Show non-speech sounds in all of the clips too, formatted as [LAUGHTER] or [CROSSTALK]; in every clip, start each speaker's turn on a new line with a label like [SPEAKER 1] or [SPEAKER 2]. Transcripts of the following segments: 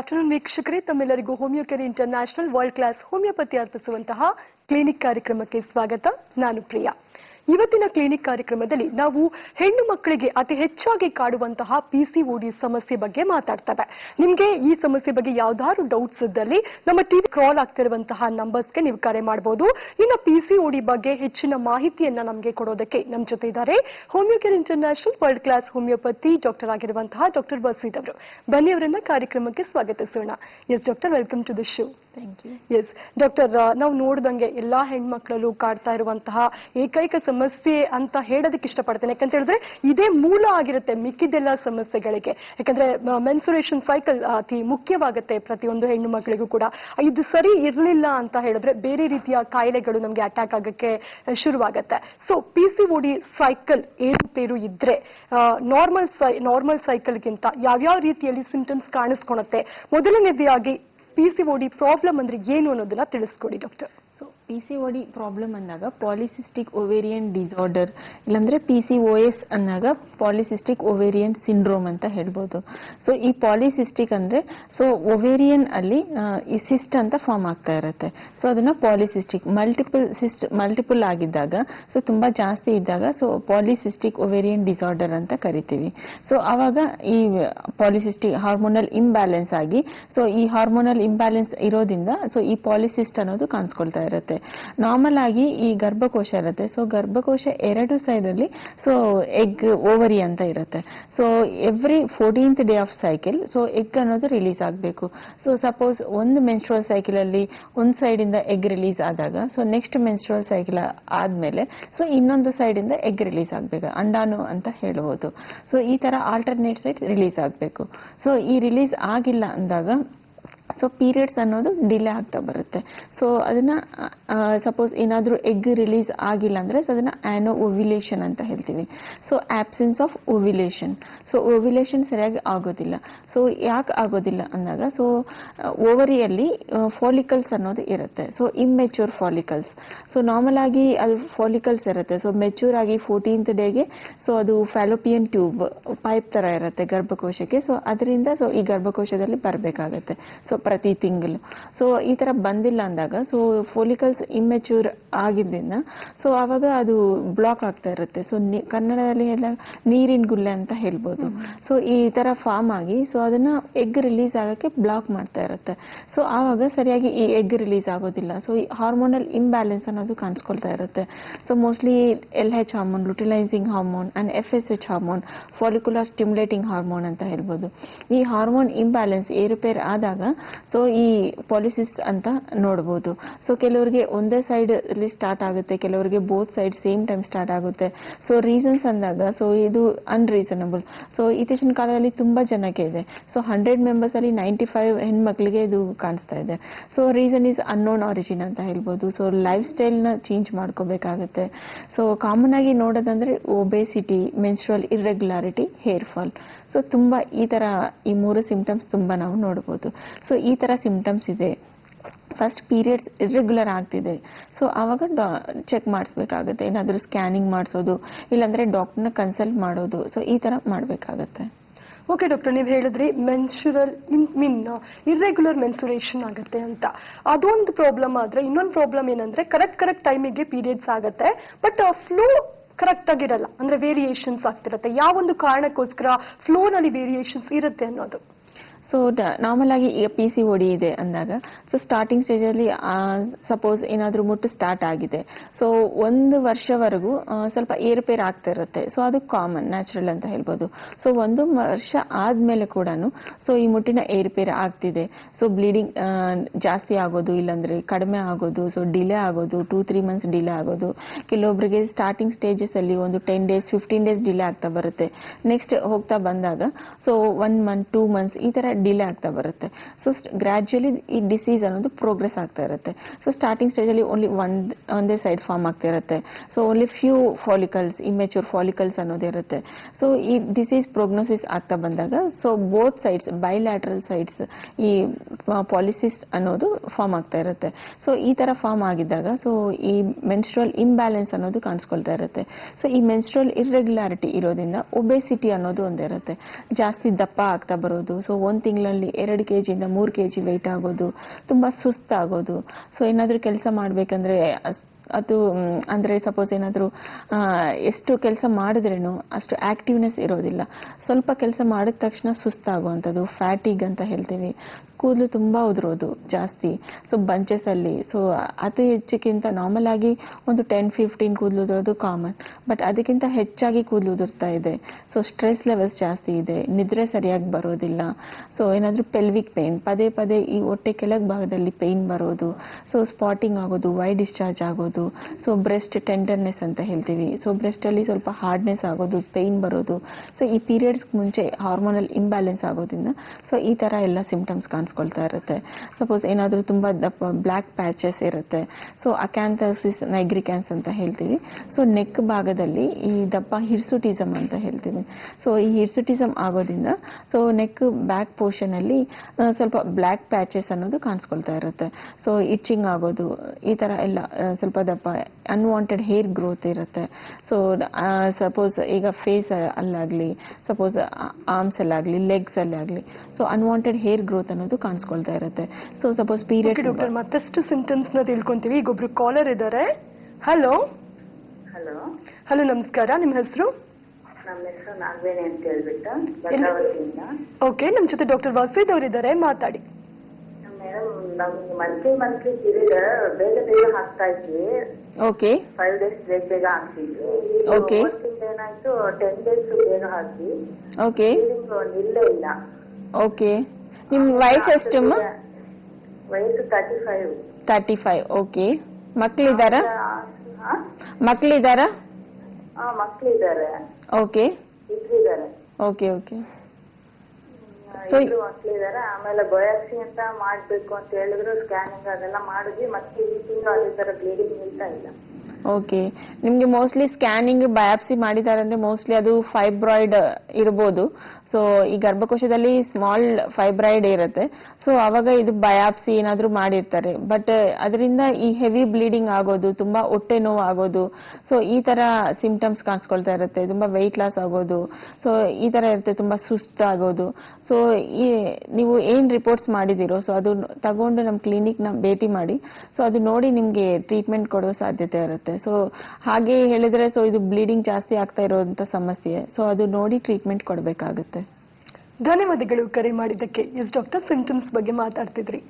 [SPEAKER 1] Afternoon ವೀಕ್ಷಕರೇ ತಮ್ಮೆಲ್ಲರಿಗೂ Homeocare International world class homeopathy ಅರ್ಪಿಸುವಂತಹ ಕ್ಲಿನಿಕ್ ಕಾರ್ಯಕ್ರಮಕ್ಕೆ ಸ್ವಾಗತ ನಾನು ಪ್ರಿಯಾ ಇವತ್ತಿನ ಕ್ಲಿನಿಕ್ ಕಾರ್ಯಕ್ರಮದಲ್ಲಿ ನಾವು ಹೆಣ್ಣು ಮಕ್ಕಳಿಗೆ ಅತಿ ಹೆಚ್ಚಾಗಿ ಕಾಡುವಂತಹ ಪಿಸಿಒಡಿ ಸಮಸ್ಯೆ ಬಗ್ಗೆ ಮಾತಾಡ್ತವೆ ನಿಮಗೆ ಈ ಸಮಸ್ಯೆ ಬಗ್ಗೆ ಯಾವ್ದಾದ್ರು ಡೌಟ್ಸ್ ಇದ್ದಲ್ಲಿ ನಮ್ಮ ಟಿವಿ ಕ್ರಾಲ್ ಆಗ್ತಿರುವಂತಹ ನಂಬರ್ಸ್ಗೆ ನೀವು ಕರೆ ಮಾಡಬಹುದು ಇನ್ನು ಪಿಸಿಒಡಿ ಬಗ್ಗೆ ಹೆಚ್ಚಿನ ಮಾಹಿತಿಯನ್ನ ನಮಗೆ ಕೊಡೋದಕ್ಕೆ ನಮ್ಮ ಜೊತೆ ಇದ್ದಾರೆ Homeocare International world class homeopathy doctor ಆಗಿರುವಂತಹ ಡಾಕ್ಟರ್ ಬಸೀದ್ ಅವರು ಬನ್ನಿ ಅವರನ್ನ ಕಾರ್ಯಕ್ರಮಕ್ಕೆ ಸ್ವಾಗತಿಸೋಣ yes doctor welcome to the show yes doctor ನಾವು ನೋಡಿದಂಗೆ ಎಲ್ಲಾ ಹೆಣ್ಮಕ್ಳಲ್ಲೂ ಕಾಡ್ತಾ ಇರುವಂತಹ ಏಕೈಕ ಸಮಸ್ಯೆ ಸಮಸ್ಯೆ ಅಂತ ಹೇಳೋದಕ್ಕೆ ಇಷ್ಟಪಡ್ತೇನೆ ಯಾಕಂತ ಹೇಳಿದ್ರೆ ಇದೇ ಮೂಲ ಆಗಿರುತ್ತೆ ಮಿಕ್ಕಿದೆಲ್ಲ ಸಮಸ್ಯೆಗಳಿಗೆ ಯಾಕಂದ್ರೆ ಮೆನ್ಸುರೇಷನ್ ಸೈಕಲ್ ಅತಿ ಮುಖ್ಯವಾಗುತ್ತೆ ಪ್ರತಿಯೊಂದು ಹೆಣ್ಣು ಮಕ್ಕಳಿಗೂ ಕೂಡ ಇದು ಸರಿ ಇರಲಿಲ್ಲ ಅಂತ ಹೇಳಿದ್ರೆ ಬೇರೆ ರೀತಿಯ ಕಾಯಿಲೆಗಳು ನಮ್ಗೆ ಅಟ್ಯಾಕ್ ಆಗಕ್ಕೆ ಶುರುವಾಗುತ್ತೆ so P C O D cycle ಪೇರು ಇದ್ರೆ ನಾರ್ಮಲ್ ಸೈ ನಾರ್ಮಲ್ ಸೈಕಲ್ಗಿಂತ ಯಾವ್ಯಾವ ರೀತಿಯಲ್ಲಿ ಸಿಂಟಮ್ಸ್ ಕಾಣಿಸ್ಕೊಳುತ್ತೆ ಮೊದಲನೇದಾಗಿ ಪಿ ಸಿ ಓಡಿ ಪ್ರಾಬ್ಲಮ್ ಅಂದ್ರೆ ಏನು ಅನ್ನೋದನ್ನ ತಿಳಿಸ್ಕೊಡಿ doctor
[SPEAKER 2] P C D problem ಅಂದಾಗ ಪಾಲಿಸಿಸ್ಟಿಕ್ ಒವೇರಿಯನ್ ಡಿಸಾರ್ಡರ್ ಇಲ್ಲಾಂದ್ರೆ ಪಿ ಸಿ ಒ ಎಸ್ ಅಂದಾಗ ಪಾಲಿಸಿಸ್ಟಿಕ್ ಒವೇರಿಯನ್ ಸಿಂಡ್ರೋಮ್ ಅಂತ ಹೇಳ್ಬೋದು ಸೊ ಈ ಪಾಲಿಸಿಸ್ಟಿಕ್ ಅಂದ್ರೆ ಸೊ ಒವೇರಿಯನ್ ಅಲ್ಲಿ ಈ ಸಿಸ್ಟ್ ಅಂತ ಫಾರ್ಮ್ ಆಗ್ತಾ ಇರುತ್ತೆ ಸೊ ಅದನ್ನ ಪಾಲಿಸಿಸ್ಟಿಕ್ ಮಲ್ಟಿಪಲ್ ಸಿಸ್ಟ್ ಮಲ್ಟಿಪಲ್ ಆಗಿದ್ದಾಗ ಸೊ ತುಂಬಾ ಜಾಸ್ತಿ ಇದ್ದಾಗ ಸೊ ಪಾಲಿಸಿಸ್ಟಿಕ್ ಒವೇರಿಯನ್ ಡಿಸಾರ್ಡರ್ ಅಂತ ಕರಿತೀವಿ ಸೊ ಅವಾಗ ಈ ಪಾಲಿಸಿಸ್ಟಿಕ್ ಹಾರ್ಮೋನಲ್ ಇಂಬ್ಯಾಲೆನ್ಸ್ ಆಗಿ ಸೊ ಈ ಹಾರ್ಮೋನಲ್ ಇಂಬ್ಯಾಲೆನ್ಸ್ ಇರೋದ್ರಿಂದ ಸೊ ಈ ಪಾಲಿಸಿಸ್ಟ್ ಅನ್ನೋದು ಕಾಣಿಸ್ಕೊಳ್ತಾ ಇರುತ್ತೆ ನಾರ್ಮಲ್ ಆಗಿ ಈ ಗರ್ಭಕೋಶ ಇರುತ್ತೆ ಸೊ ಗರ್ಭಕೋಶ ಎರಡು ಸೈಡ್ ಅಲ್ಲಿ ಸೊ ಎಗ್ ಓವರಿ ಅಂತ ಇರುತ್ತೆ so every fourteenth day of cycle so egg ಅನ್ನೋದು ರಿಲೀಸ್ ಆಗಬೇಕು ಸೊ ಸಪೋಸ್ ಒಂದು ಮೆನ್ಸ್ಟ್ರಲ್ ಸೈಕಲ್ ಅಲ್ಲಿ ಒಂದು ಸೈಡ್ ಇಂದ ಎಗ್ ರಿಲೀಸ್ ಆದಾಗ ಸೊ ನೆಕ್ಸ್ಟ್ ಮೆನ್ಸ್ಟ್ರಲ್ ಸೈಕಲ್ ಆದ್ಮೇಲೆ ಸೊ ಇನ್ನೊಂದು ಸೈಡ್ ಇಂದ ಎಗ್ ರಿಲೀಸ್ ಆಗ್ಬೇಕು ಅಂಡಾನು ಅಂತ ಹೇಳಬಹುದು ಸೊ ಈ ತರ ಆಲ್ಟರ್ನೇಟ್ ಸೈಡ್ ರಿಲೀಸ್ ಆಗ್ಬೇಕು ಸೊ ಈ ರಿಲೀಸ್ ಆಗಿಲ್ಲ ಅಂದಾಗ ಸೊ ಪೀರಿಯಡ್ಸ್ ಅನ್ನೋದು ಡಿಲೇ ಆಗ್ತಾ ಬರುತ್ತೆ ಸೊ ಅದನ್ನು ಸಪೋಸ್ ಏನಾದರೂ ಎಗ್ ರಿಲೀಸ್ ಆಗಿಲ್ಲ ಅಂದರೆ ಸೊ ಅದನ್ನು ಆ್ಯನೋ ಓವಿಲೇಷನ್ ಅಂತ ಹೇಳ್ತೀವಿ so absence of ovulation so ovulation ಸರಿಯಾಗಿ ಆಗೋದಿಲ್ಲ ಸೊ ಯಾಕೆ ಆಗೋದಿಲ್ಲ ಅಂದಾಗ ಸೊ ಓವರಿಯಲ್ಲಿ ಫಾಲಿಕಲ್ಸ್ ಅನ್ನೋದು ಇರುತ್ತೆ so immature follicles so normal ಆಗಿ ಅದು ಫಾಲಿಕಲ್ಸ್ ಇರುತ್ತೆ ಸೊ ಮೆಚ್ಯೂರ್ ಆಗಿ ಫೋರ್ಟೀನ್ತ್ ಡೇಗೆ ಸೊ ಅದು ಫ್ಯಾಲೋಪಿಯನ್ ಟ್ಯೂಬ್ ಪೈಪ್ ಥರ ಇರುತ್ತೆ ಗರ್ಭಕೋಶಕ್ಕೆ ಸೊ ಅದರಿಂದ ಸೊ ಈ ಗರ್ಭಕೋಶದಲ್ಲಿ ಬರಬೇಕಾಗುತ್ತೆ ಸೊ ಪ್ರತಿ ತಿಂಗಳು ಸೊ ಈ ಥರ ಬಂದಿಲ್ಲ ಅಂದಾಗ ಸೊ ಫೋಲಿಕಲ್ಸ್ ಇಮ್ಮೆಚ್ಯೂರ್ ಆಗಿದ್ದರಿಂದ ಸೊ ಆವಾಗ ಅದು ಬ್ಲಾಕ್ ಆಗ್ತಾ ಇರುತ್ತೆ ಸೊ ಕನ್ನಡದಲ್ಲಿ ಎಲ್ಲ ನೀರಿನ ಗುಳ್ಳೆ ಅಂತ ಹೇಳ್ಬೋದು ಸೊ ಈ ಥರ ಫಾರ್ಮ್ ಆಗಿ ಸೊ ಅದನ್ನ ಎಗ್ ರಿಲೀಸ್ ಆಗಕ್ಕೆ ಬ್ಲಾಕ್ ಮಾಡ್ತಾ ಇರುತ್ತೆ ಸೊ ಆವಾಗ ಸರಿಯಾಗಿ ಈ ಎಗ್ ರಿಲೀಸ್ ಆಗೋದಿಲ್ಲ ಸೊ ಈ ಹಾರ್ಮೋನಲ್ ಇಂಬ್ಯಾಲೆನ್ಸ್ ಅನ್ನೋದು ಕಾಣಿಸ್ಕೊಳ್ತಾ ಇರುತ್ತೆ so mostly L H hormone luteinizing hormone and F S H hormone follicular stimulating hormone ಅಂತ ಹೇಳ್ಬೋದು ಈ ಹಾರ್ಮೋನ್ ಇಂಬ್ಯಾಲೆನ್ಸ್ ಏರುಪೇರು ಆದಾಗ ಸೊ ಈ ಪಾಲಿಸಿಸ್ ಅಂತ ನೋಡ್ಬೋದು ಸೊ ಕೆಲವರಿಗೆ ಒಂದೇ ಸೈಡ್ ಅಲ್ಲಿ ಸ್ಟಾರ್ಟ್ ಆಗುತ್ತೆ ಕೆಲವರಿಗೆ both side same time start ಆಗುತ್ತೆ ಸೊ ರೀಸನ್ಸ್ ಅಂದಾಗ ಸೊ ಇದು ಅನ್ರೀಸನಬಲ್ ಸೊ ಇತ್ತೀಚಿನ ಕಾಲದಲ್ಲಿ ತುಂಬಾ ಜನಕ್ಕೆ ಇದೆ ಸೊ ಹಂಡ್ರೆಡ್ ಮೆಂಬರ್ಸ್ ಅಲ್ಲಿ ನೈಂಟಿ ಫೈವ್ ಹೆಣ್ಮಕ್ಳಿಗೆ ಇದು ಕಾಣಿಸ್ತಾ ಇದೆ so reason is unknown origin ಅಂತ ಹೇಳ್ಬೋದು ಸೊ ಲೈಫ್ ಸ್ಟೈಲ್ನ ಚೇಂಜ್ ಮಾಡ್ಕೋಬೇಕಾಗುತ್ತೆ ಸೊ ಕಾಮನ್ ಆಗಿ ನೋಡೋದಂದ್ರೆ obesity menstrual irregularity hair fall so ತುಂಬಾ ಈ ತರ ಈ ಮೂರು ಸಿಂಪ್ಟಮ್ಸ್ ತುಂಬಾ ನಾವು ನೋಡ್ಬೋದು ಸೊ ಈ ಥರ ಸಿಂಪ್ಟಮ್ಸ್ ಇದೆ ಫಸ್ಟ್ ಪೀರಿಯಡ್ಸ್ ಇರ್ರೆಗ್ಯುಲರ್ ಆಗ್ತಿದೆ ಸೊ ಆವಾಗ ಡಾ ಚೆಕ್ ಮಾಡಿಸ್ಬೇಕಾಗುತ್ತೆ ಏನಾದರೂ ಸ್ಕ್ಯಾನಿಂಗ್ ಮಾಡಿಸೋದು ಇಲ್ಲಾಂದರೆ ಡಾಕ್ಟರ್ನ ಕನ್ಸಲ್ಟ್ ಮಾಡೋದು ಸೊ ಈ ಥರ ಮಾಡ್ಬೇಕಾಗತ್ತೆ
[SPEAKER 1] ಓಕೆ ಡಾಕ್ಟರ್ ನೀವು ಹೇಳಿದ್ರಿ ಮೆನ್ಸುರಲ್ ಮೀನ್ ಇರ್ರೆಗ್ಯುಲರ್ ಮೆನ್ಸುರೇಷನ್ ಆಗುತ್ತೆ ಅಂತ ಅದೊಂದು ಪ್ರಾಬ್ಲಮ್ ಆದರೆ ಇನ್ನೊಂದು ಪ್ರಾಬ್ಲಮ್ ಏನಂದ್ರೆ ಕರೆಕ್ಟ್ ಕರೆಕ್ಟ್ ಟೈಮಿಗೆ ಪೀರಿಯಡ್ಸ್ ಆಗುತ್ತೆ ಬಟ್ ಫ್ಲೋ ಕರೆಕ್ಟ್ ಆಗಿರಲ್ಲ ಅಂದ್ರೆ ವೇರಿಯೇಷನ್ಸ್ ಆಗ್ತಿರುತ್ತೆ ಯಾವ ಒಂದು ಕಾರಣಕ್ಕೋಸ್ಕರ ಫ್ಲೋನಲ್ಲಿ ವೇರಿಯೇಷನ್ಸ್ ಇರುತ್ತೆ ಅನ್ನೋದು
[SPEAKER 2] ಸೊ ನಾರ್ಮಲ್ ಆಗಿ ಈಗ ಪಿ ಸಿ ಓಡಿ ಇದೆ ಅಂದಾಗ ಸೊ ಸ್ಟಾರ್ಟಿಂಗ್ ಸ್ಟೇಜಲ್ಲಿ ಸಪೋಸ್ ಏನಾದ್ರೂ ಮುಟ್ಟು ಸ್ಟಾರ್ಟ್ ಆಗಿದೆ ಸೊ ಒಂದು ವರ್ಷವರೆಗೂ ಸ್ವಲ್ಪ ಏರುಪೇರು ಆಗ್ತಾ ಇರುತ್ತೆ ಸೊ ಅದು ಕಾಮನ್ ನ್ಯಾಚುರಲ್ ಅಂತ ಹೇಳ್ಬೋದು ಸೊ ಒಂದು ವರ್ಷ ಆದಮೇಲೆ ಕೂಡ ಸೊ ಈ ಮುಟ್ಟಿನ ಏರುಪೇರು ಆಗ್ತಿದೆ ಸೊ ಬ್ಲೀಡಿಂಗ್ ಜಾಸ್ತಿ ಆಗೋದು ಇಲ್ಲಾಂದ್ರೆ ಕಡಿಮೆ ಆಗೋದು ಸೊ ಡಿಲೇ ಆಗೋದು ಟೂ ತ್ರೀ ಮಂತ್ಸ್ ಡಿಲೇ ಆಗೋದು ಕೆಲವೊಬ್ಬರಿಗೆ ಸ್ಟಾರ್ಟಿಂಗ್ ಸ್ಟೇಜಸ್ ಅಲ್ಲಿ ಒಂದು ten days fifteen days delay ಆಗ್ತಾ ಬರುತ್ತೆ ನೆಕ್ಸ್ಟ್ ಹೋಗ್ತಾ ಬಂದಾಗ so one month two months ಈ ತರ ಡಿಲೇ ಆಗ್ತಾ ಬರುತ್ತೆ ಸೊ ಗ್ರ್ಯಾಜುಯಲಿ ಈ ಡಿಸೀಸ್ ಅನ್ನೋದು ಪ್ರೋಗ್ರೆಸ್ ಆಗ್ತಾ ಇರುತ್ತೆ ಸೊ ಸ್ಟಾರ್ಟಿಂಗ್ ಸ್ಟೇಜಲ್ಲಿ ಓನ್ಲಿ ಒನ್ ಒಂದೇ ಸೈಡ್ ಫಾರ್ಮ್ ಆಗ್ತಾ ಇರುತ್ತೆ so only few follicles immature follicles ಅನ್ನೋದಿರುತ್ತೆ ಸೊ ಈ ಡಿಸೀಸ್ ಪ್ರೋಗ್ನೋಸಿಸ್ ಆಗ್ತಾ ಬಂದಾಗ so both sides bilateral sides ಈ ಪಾಲಿಸಿಸ್ ಅನ್ನೋದು ಫಾರ್ಮ್ ಆಗ್ತಾ ಇರುತ್ತೆ ಸೊ ಈ ತರ ಫಾರ್ಮ್ ಆಗಿದ್ದಾಗ ಸೊ ಈ ಮೆನ್ಸ್ಟ್ರಲ್ ಇಂಬ್ಯಾಲೆನ್ಸ್ ಅನ್ನೋದು ಕಾಣಿಸ್ಕೊಳ್ತಾ ಇರುತ್ತೆ ಸೊ ಈ ಮೆನ್ಸ್ಟ್ರಲ್ ಇರ್ರೆಗ್ಯುಲಾರಿಟಿ ಇರೋದ್ರಿಂದ ಒಬೆಸಿಟಿ ಅನ್ನೋದು ಒಂದಿರುತ್ತೆ ಜಾಸ್ತಿ ದಪ್ಪ ಆಗ್ತಾ ಬರೋದು ಸೊ ಒಂದು ತಿಂಗಳಲ್ಲಿ ಎರಡು ಕೆ ಜಿಯಿಂದ ಮೂರು ಕೆ ಜಿ ವೆಯ್ಟ್ ಆಗೋದು ತುಂಬ ಸುಸ್ತಾಗೋದು ಸೊ ಏನಾದರೂ ಕೆಲಸ ಮಾಡಬೇಕಂದ್ರೆ ಅದು ಅಂದರೆ ಸಪೋಸ್ ಏನಾದರೂ ಎಷ್ಟು ಕೆಲಸ ಮಾಡಿದ್ರೇನು ಅಷ್ಟು ಆಕ್ಟಿವ್ನೆಸ್ ಇರೋದಿಲ್ಲ ಸ್ವಲ್ಪ ಕೆಲಸ ಮಾಡಿದ ತಕ್ಷಣ ಸುಸ್ತಾಗುವಂಥದ್ದು ಫ್ಯಾಟಿಗ್ ಅಂತ ಹೇಳ್ತೀವಿ ಕೂದಲು ತುಂಬ ಉದುರೋದು ಜಾಸ್ತಿ ಸೊ ಬಂಚಸಲ್ಲಿ ಸೊ ಅತಿ ಹೆಚ್ಚಕ್ಕಿಂತ ನಾರ್ಮಲ್ ಒಂದು ಟೆನ್ ಫಿಫ್ಟೀನ್ ಕೂದಲು ಉದುರೋದು ಕಾಮನ್ ಬಟ್ ಅದಕ್ಕಿಂತ ಹೆಚ್ಚಾಗಿ ಕೂದಲು ಉದುರ್ತಾ ಇದೆ ಸೊ ಸ್ಟ್ರೆಸ್ ಲೆವೆಲ್ಸ್ ಜಾಸ್ತಿ ಇದೆ ನಿದ್ರೆ ಸರಿಯಾಗಿ ಬರೋದಿಲ್ಲ ಸೊ ಏನಾದರೂ ಪೆಲ್ವಿಕ್ ಪೇನ್ ಪದೇ ಪದೇ ಈ ಹೊಟ್ಟೆ ಕೆಳಗೆ ಭಾಗದಲ್ಲಿ ಪೇನ್ ಬರೋದು ಸೊ ಸ್ಪಾಟಿಂಗ್ ಆಗೋದು ವೈ ಡಿಸ್ಚಾರ್ಜ್ ಆಗೋದು ಸೊ ಬ್ರೆಸ್ಟ್ ಟೆಂಡರ್ನೆಸ್ ಅಂತ ಹೇಳ್ತೀವಿ ಸೊ ಬ್ರೆಸ್ಟಲ್ಲಿ ಸ್ವಲ್ಪ ಹಾರ್ಡ್ನೆಸ್ ಆಗೋದು ಪೇನ್ ಬರೋದು ಸೊ ಈ ಪೀರಿಯಡ್ಸ್ ಮುಂಚೆ ಹಾರ್ಮೋನಲ್ ಇಂಬ್ಯಾಲೆನ್ಸ್ ಆಗೋದ್ರಿಂದ ಸೊ ಈ ಥರ ಎಲ್ಲ ಸಿಂಪ್ಟಮ್ಸ್ ಕಾಣಿಸ್ತಾ ಕಾಣಿಸ್ಕೊಳ್ತಾ ಇರುತ್ತೆ ಸಪೋಸ್ ಏನಾದರೂ ದಪ್ಪ ಬ್ಲ್ಯಾಕ್ ಪ್ಯಾಚಸ್ ಇರುತ್ತೆ ಸೊ ಅಕ್ಯಾಂಥಸಿಸ್ ನೈಗ್ರಿಕ್ಯಾನ್ಸ್ ಅಂತ ಹೇಳ್ತೀವಿ ಸೊ ನೆಕ್ ಭಾಗದಲ್ಲಿ ಈ ದಪ್ಪ ಹಿರ್ಸುಟಿಸಮ್ ಅಂತ ಹೇಳ್ತೀವಿ ಸೊ ಈ ಹಿರ್ಸುಟಿಸಮ್ ಆಗೋದ್ರಿಂದ ಸೊ ನೆಕ್ ಬ್ಯಾಕ್ ಪೋರ್ಷನ್ ಅಲ್ಲಿ ಸ್ವಲ್ಪ ಬ್ಲ್ಯಾಕ್ ಪ್ಯಾಚಸ್ ಅನ್ನೋದು ಕಾಣಿಸ್ಕೊಳ್ತಾ ಇರುತ್ತೆ ಸೊ ಇಚ್ಚಿಂಗ್ ಆಗೋದು ಈ ತರ ಎಲ್ಲ ಸ್ವಲ್ಪ ದಪ್ಪ ಅನ್ವಾಂಟೆಡ್ ಹೇರ್ ಗ್ರೋತ್ ಇರುತ್ತೆ ಸೊ ಸಪೋಸ್ ಈಗ ಫೇಸ್ ಅಲ್ಲಾಗ್ಲಿ ಸಪೋಸ್ ಆರ್ಮ್ಸ್ ಅಲ್ಲಾಗಲಿ ಲೆಗ್ಸ್ ಅಲ್ಲಾಗಲಿ ಸೊ ಅನ್ವಾಂಟೆಡ್ ಹೇರ್ ಗ್ರೋತ್ ಅನ್ನೋದು ಕಾಣಿಸ್ಕೊಳ್ತಾ ಇರುತ್ತೆ ಸೊ
[SPEAKER 1] ಸಪೋಸ್ ಪೀರಿಯಡ್ ಡಾಕ್ಟರ್ ಮತ್ತಷ್ಟು ಸಿಂಟಮ್ಸ್ ನ ತಿಳ್ಕೊಂತೀವಿ ಈಗ ಒಬ್ರು ಕಾಲರ್ ಇದ್ದಾರೆ ಹಲೋ ಹಲೋ ಹಲೋ ನಮಸ್ಕಾರ ನಿಮ್ಮ ಹೆಸರು
[SPEAKER 3] ನಮ್ಮ ಹೆಸರು ನಾಗವೇಣಿ ಅಂತ
[SPEAKER 4] ಹೇಳ್ಬಿಟ್ಟು
[SPEAKER 1] ಓಕೆ ನಮ್ಮ ಜೊತೆ ಡಾಕ್ಟರ್ ವಾಸೀದ್ ಇದ್ದಾರೆ ಮಾತಾಡಿ
[SPEAKER 4] ನಮ್ಗೆ ಮಂತ್ಲಿ ಮಂತ್ಲಿ ಪೀರಿಯಡ್ ಬೇಗ ಬೇಗ ಹಾಕ್ತಾ ಇದ್ವಿ ಓಕೆ ಫೈವ್ ಡೇಸ್ ಬೇಗ ಬೇಗ ಹಾಕ್ತಿದ್ವಿ ಓಕೆ ಏನಾಯ್ತು ಟೆನ್ ಡೇಸ್ ಬೇಗ ಹಾಕಿ ಓಕೆ ನಿಲ್ಲೇ ಇಲ್ಲ
[SPEAKER 2] ಓಕೆ ನಿಮ್ಮ ವಯಸ್ ಎಷ್ಟಮ್ಮ thirty five thirty five okay ಮಕ್ಳಿದಾರ ಮಕ್ಳಿದಾರ
[SPEAKER 4] ಮಕ್ಕಳಿದ್ದಾರೆ ಓಕೆ ಇದ್ದಾರೆ ಓಕೆ ಓಕೆ ಆಮೇಲೆ ಬಯಾಪ್ಸಿ ಅಂತ ಮಾಡ್ಬೇಕು ಅಂತ ಹೇಳಿದ್ರು ಸ್ಕ್ಯಾನಿಂಗ್ ಅದೆಲ್ಲ ಮಾಡಿದ್ವಿ ಮತ್ತೆ ಈ ತಿಂಗಳು ಅದೇ ತರ ಬ್ಲೀಡಿಂಗ್ ನಿಲ್ತಾ ಇಲ್ಲ
[SPEAKER 2] ಓಕೆ ನಿಮ್ಗೆ ಮೋಸ್ಟ್ಲಿ ಸ್ಕ್ಯಾನಿಂಗ್ ಬಯಾಪ್ಸಿ ಮಾಡಿದ್ದಾರೆ ಅಂದ್ರೆ ಮೋಸ್ಟ್ಲಿ ಅದು ಫೈಬ್ರಾಯ್ಡ್ ಇರ್ಬೋದು ಸೊ ಈ ಗರ್ಭಕೋಶದಲ್ಲಿ ಸ್ಮಾಲ್ ಫೈಬ್ರಾಯ್ಡ್ ಇರುತ್ತೆ ಸೊ ಅವಾಗ ಇದು ಬಯಾಪ್ಸಿ ಏನಾದರೂ ಮಾಡಿರ್ತಾರೆ ಬಟ್ ಅದರಿಂದ ಈ ಹೆವಿ ಬ್ಲೀಡಿಂಗ್ ಆಗೋದು ತುಂಬಾ ಹೊಟ್ಟೆ ನೋವು ಆಗೋದು ಸೊ ಈ ತರ ಸಿಂಪ್ಟಮ್ಸ್ ಕಾಣಿಸ್ಕೊಳ್ತಾ ಇರುತ್ತೆ ತುಂಬಾ ವೆಯ್ಟ್ ಲಾಸ್ ಆಗೋದು ಸೊ ಈ ತರ ಇರುತ್ತೆ ತುಂಬಾ ಸುಸ್ತಾಗೋದು ಸೊ ಈ ನೀವು ಏನ್ ರಿಪೋರ್ಟ್ಸ್ ಮಾಡಿದಿರೋ ಸೊ ಅದು ತಗೊಂಡು ನಮ್ಮ ಕ್ಲಿನಿಕ್ ನ ಭೇಟಿ ಮಾಡಿ ಸೊ ಅದು ನೋಡಿ ನಿಮ್ಗೆ ಟ್ರೀಟ್ಮೆಂಟ್ ಕೊಡೋ ಸಾಧ್ಯತೆ ಇರುತ್ತೆ ಸೊ ಹಾಗೆ ಹೇಳಿದ್ರೆ ಸೊ ಇದು ಬ್ಲೀಡಿಂಗ್ ಜಾಸ್ತಿ ಆಗ್ತಾ ಇರುವಂತ ಸಮಸ್ಯೆ ಸೊ ಅದು ನೋಡಿ ಟ್ರೀಟ್ಮೆಂಟ್ ಕೊಡಬೇಕಾಗುತ್ತೆ
[SPEAKER 1] ಧನ್ಯವಾದಗಳು ಕರೆ ಮಾಡಿದ್ದಕ್ಕೆ ಎಸ್ ಡಾಕ್ಟರ್ ಸಿಂಪ್ಟಮ್ಸ್ ಬಗ್ಗೆ ಮಾತಾಡ್ತಿದ್ರಿ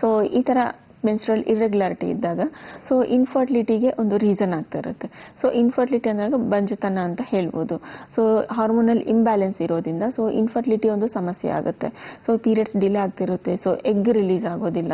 [SPEAKER 2] ಸೊ ಈ ತರ ಮೆನ್ಸ್ಟ್ರಲ್ ಇರೆಗ್ಯುಲಾರಿಟಿ ಇದ್ದಾಗ ಸೊ ಇನ್ಫರ್ಟಿಲಿಟಿಗೆ ಒಂದು ರೀಸನ್ ಆಗ್ತಾ ಇರುತ್ತೆ ಸೊ ಇನ್ಫರ್ಟಿಲಿಟಿ ಅಂದಾಗ ಬಂಜತನ ಅಂತ ಹೇಳ್ಬೋದು ಸೊ ಹಾರ್ಮೋನಲ್ ಇಂಬ್ಯಾಲೆನ್ಸ್ ಇರೋದ್ರಿಂದ ಸೊ ಇನ್ಫರ್ಟಿಲಿಟಿ ಒಂದು ಸಮಸ್ಯೆ ಆಗುತ್ತೆ ಸೊ ಪೀರಿಯಡ್ಸ್ ಡಿಲೇ ಆಗ್ತಿರುತ್ತೆ ಸೊ ಎಗ್ ರಿಲೀಸ್ ಆಗೋದಿಲ್ಲ